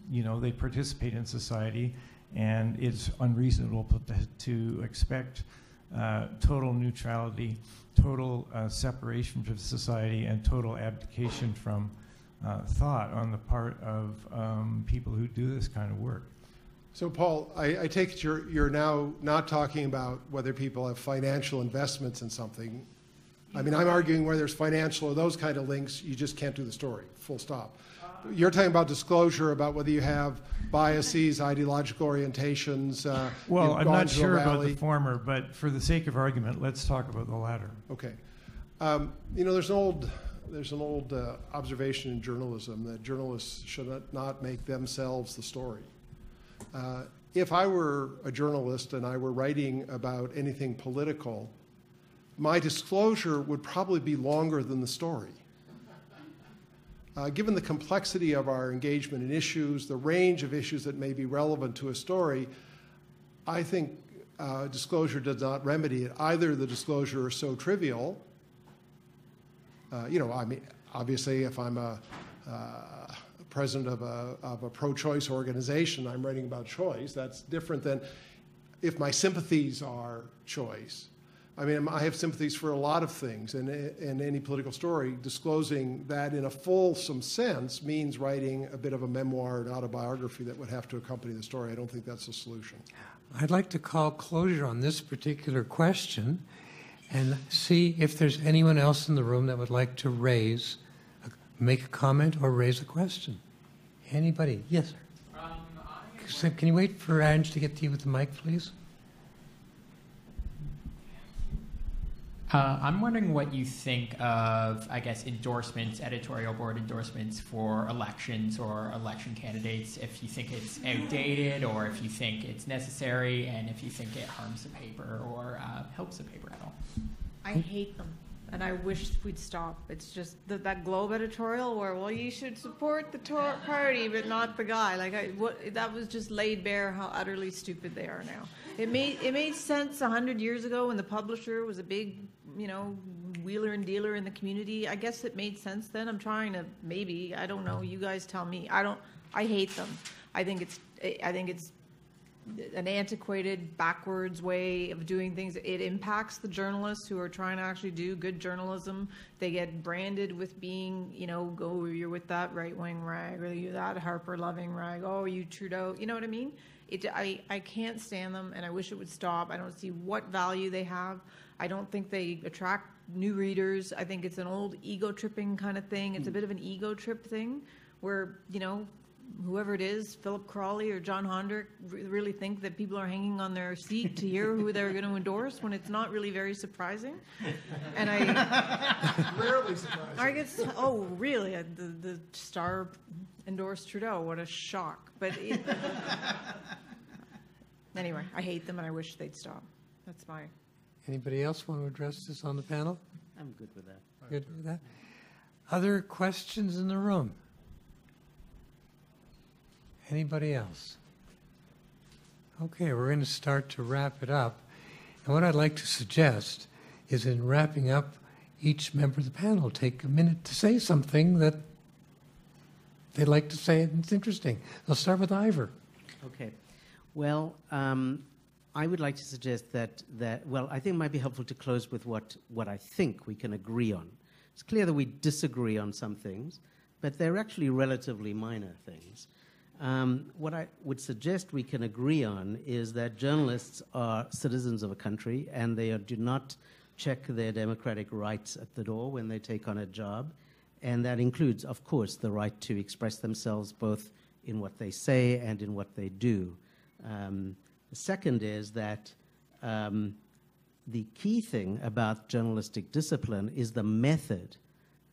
you know they participate in society, and it's unreasonable to, to expect uh, total neutrality, total uh, separation from society, and total abdication from uh, thought on the part of um, people who do this kind of work. so Paul, I, I take it you're, you're now not talking about whether people have financial investments in something. I mean, I'm arguing where there's financial or those kind of links, you just can't do the story, full stop. You're talking about disclosure, about whether you have biases, ideological orientations. uh, Well, I'm not sure about the former, but for the sake of argument, let's talk about the latter. Okay. Um, you know, there's an old, there's an old uh, observation in journalism that journalists should not- not make themselves the story. Uh, if I were a journalist and I were writing about anything political, my disclosure would probably be longer than the story. Uh, given the complexity of our engagement in issues, the range of issues that may be relevant to a story, I think uh, disclosure does not remedy it. Either the disclosure is so trivial, uh, you know, I mean, obviously, if I'm a uh, president of a, of a pro-choice organization, I'm writing about choice. That's different than if my sympathies are choice. I mean, I have sympathies for a lot of things, and in any political story, disclosing that in a fulsome sense means writing a bit of a memoir, an autobiography that would have to accompany the story. I don't think that's the solution. I'd like to call closure on this particular question and see if there's anyone else in the room that would like to raise, make a comment or raise a question. Anybody? Yes, sir. So Can you wait for Ange to get to you with the mic, please? Uh, I'm wondering what you think of, I guess, endorsements, editorial board endorsements for elections or election candidates. If you think it's outdated, or if you think it's necessary, and if you think it harms the paper or uh, helps the paper at all. I hate them, and I wish we'd stop. It's just the, that Globe editorial where, well, you should support the party, but not the guy. Like, I, what, that was just laid bare how utterly stupid they are now. It made it made sense a hundred years ago when the publisher was a big, you know, wheeler and dealer in the community. I guess it made sense then. I'm trying to maybe I don't know. You guys tell me. I don't. I hate them. I think it's. I think it's an antiquated, backwards way of doing things. It impacts the journalists who are trying to actually do good journalism. They get branded with being, you know, go, you're with that right wing rag, or you're that Harper loving rag. Oh, you Trudeau. You know what I mean? It, I, I can't stand them, and I wish it would stop. I don't see what value they have. I don't think they attract new readers. I think it's an old ego tripping kind of thing. It's a bit of an ego trip thing where, you know, whoever it is, Philip Crawley or John Honderich, really think that people are hanging on their seat to hear who they're going to endorse when it's not really very surprising. And I Rarely surprising. I guess, oh, really? Uh, The, the star endorsed Trudeau. What a shock. But it, anyway, I hate them and I wish they'd stop. That's my. Anybody else want to address this on the panel? I'm good with that. Good with that? Other questions in the room? Anybody else? Okay, we're going to start to wrap it up. And what I'd like to suggest is in wrapping up, each member of the panel take a minute to say something that they'd like to say and it's interesting. I'll start with Ivor. Okay. Well, um, I would like to suggest that, that, well, I think it might be helpful to close with what, what I think we can agree on. It's clear that we disagree on some things, but they're actually relatively minor things. Um, what I would suggest we can agree on is that journalists are citizens of a country and they are, do not check their democratic rights at the door when they take on a job. And that includes, of course, the right to express themselves both in what they say and in what they do. Um, the second is that um, the key thing about journalistic discipline is the method,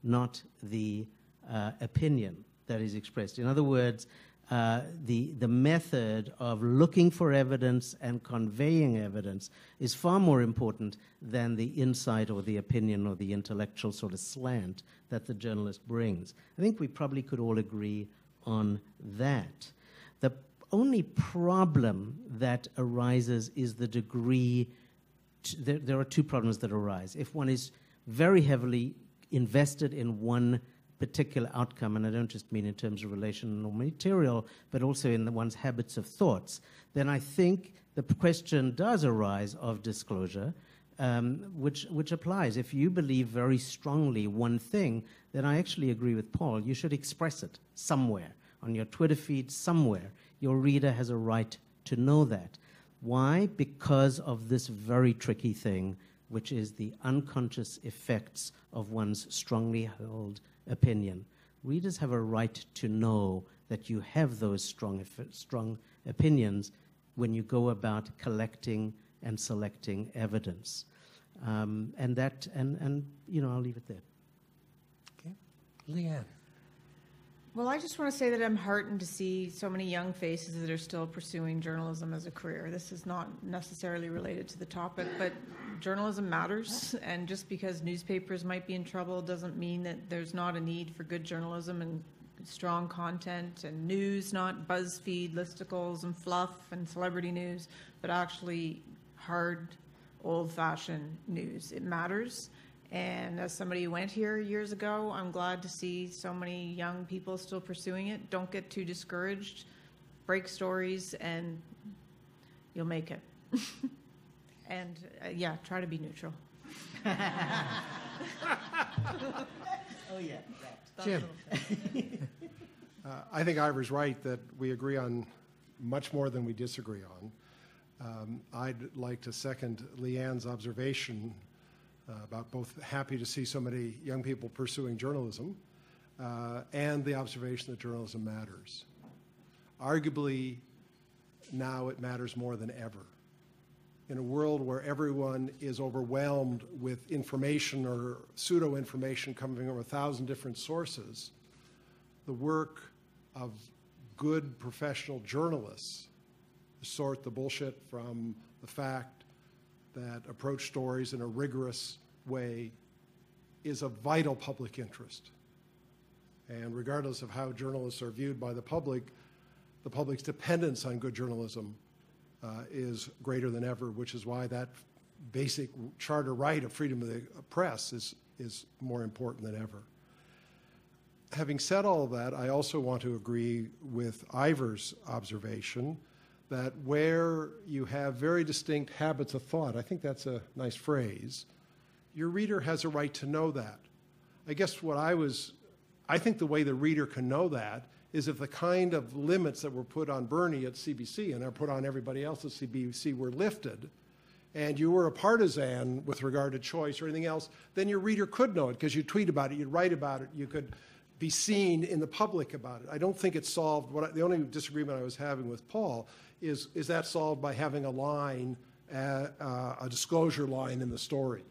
not the uh, opinion that is expressed. In other words, uh, the, the method of looking for evidence and conveying evidence is far more important than the insight or the opinion or the intellectual sort of slant that the journalist brings. I think we probably could all agree on that. The only problem that arises is the degree. There, there are two problems that arise. If one is very heavily invested in one particular outcome, and I don't just mean in terms of relational material, but also in the one's habits of thoughts, then I think the question does arise of disclosure, um, which, which applies. If you believe very strongly one thing, then I actually agree with Paul. You should express it somewhere, on your Twitter feed, somewhere. Your reader has a right to know that. Why? Because of this very tricky thing, which is the unconscious effects of one's strongly held opinion. Readers have a right to know that you have those strong, strong opinions when you go about collecting and selecting evidence. Um, and that, and, and, you know, I'll leave it there. Okay. Lee-Anne. Well, I just want to say that I'm heartened to see so many young faces that are still pursuing journalism as a career. This is not necessarily related to the topic, but journalism matters. And just because newspapers might be in trouble doesn't mean that there's not a need for good journalism and strong content and news, not BuzzFeed listicles and fluff and celebrity news, but actually hard, old fashioned news. It matters. And as somebody who went here years ago, I'm glad to see so many young people still pursuing it. Don't get too discouraged. Break stories, and you'll make it. and uh, yeah, try to be neutral. Oh, yeah. Jim. Uh, I think Ivor's right that we agree on much more than we disagree on. Um, I'd like to second Lee-Anne's observation about both happy to see so many young people pursuing journalism, uh, and the observation that journalism matters. Arguably, now it matters more than ever. In a world where everyone is overwhelmed with information or pseudo information coming from a thousand different sources, the work of good professional journalists sort the bullshit from the fact that approach stories in a rigorous way is of vital public interest. And regardless of how journalists are viewed by the public, the public's dependence on good journalism uh, is greater than ever, which is why that basic charter right of freedom of the press is, is more important than ever. Having said all of that, I also want to agree with Ivor's observation that where you have very distinct habits of thought, I think that's a nice phrase, your reader has a right to know that. I guess what I was, I think the way the reader can know that is if the kind of limits that were put on Bernie at CBC and are put on everybody else at CBC were lifted, and you were a partisan with regard to choice or anything else, then your reader could know it because you tweet about it, you'd write about it, you could be seen in the public about it. I don't think it's solved. What I, the only disagreement I was having with Paul is is that solved by having a line, uh, uh, a disclosure line in the story.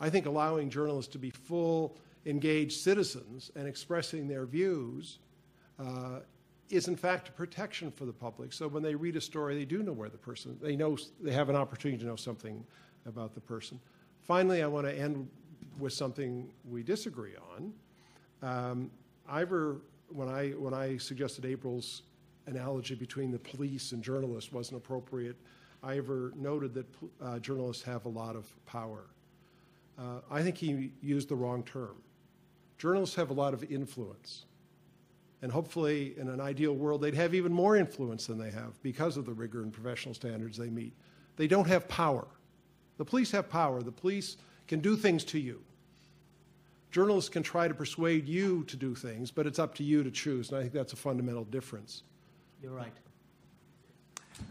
I think allowing journalists to be full, engaged citizens and expressing their views uh, is in fact a protection for the public. So when they read a story, they do know where the person, they know, they have an opportunity to know something about the person. Finally, I want to end with something we disagree on. Um, Ivor, when I, when I suggested April's analogy between the police and journalists wasn't appropriate, Ivor noted that uh, journalists have a lot of power. Uh, I think he used the wrong term. Journalists have a lot of influence. And hopefully, in an ideal world, they'd have even more influence than they have because of the rigor and professional standards they meet. They don't have power. The police have power. The police can do things to you. Journalists can try to persuade you to do things, but it's up to you to choose. And I think that's a fundamental difference. You're right.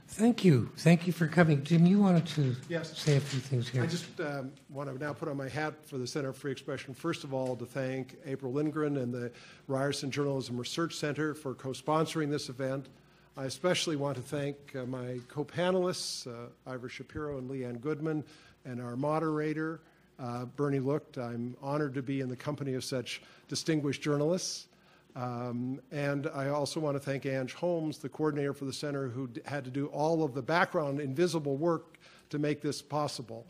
Thank you. Thank you for coming. Jim, you wanted to Yes. say a few things here. I just um, want to now put on my hat for the Center for Free Expression. First of all, to thank April Lindgren and the Ryerson Journalism Research Center for co-sponsoring this event. I especially want to thank uh, my co-panelists, uh, Ivor Shapiro and Lee-Anne Goodman, and our moderator, uh, Bernie Lucht. I'm honored to be in the company of such distinguished journalists. Um, and I also want to thank Ange Holmes, the coordinator for the center, who had to do all of the background invisible work to make this possible.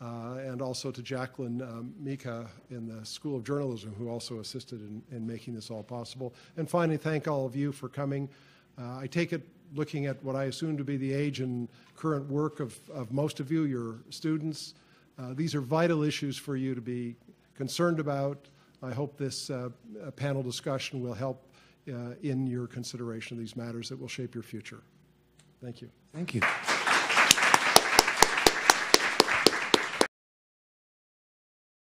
Uh, and also to Jacqueline um, Mika in the School of Journalism, who also assisted in, in making this all possible. And finally, thank all of you for coming. Uh, I take it, looking at what I assume to be the age and current work of, of most of you, your students, uh, these are vital issues for you to be concerned about. I hope this uh, uh, panel discussion will help uh, in your consideration of these matters that will shape your future. Thank you. Thank you.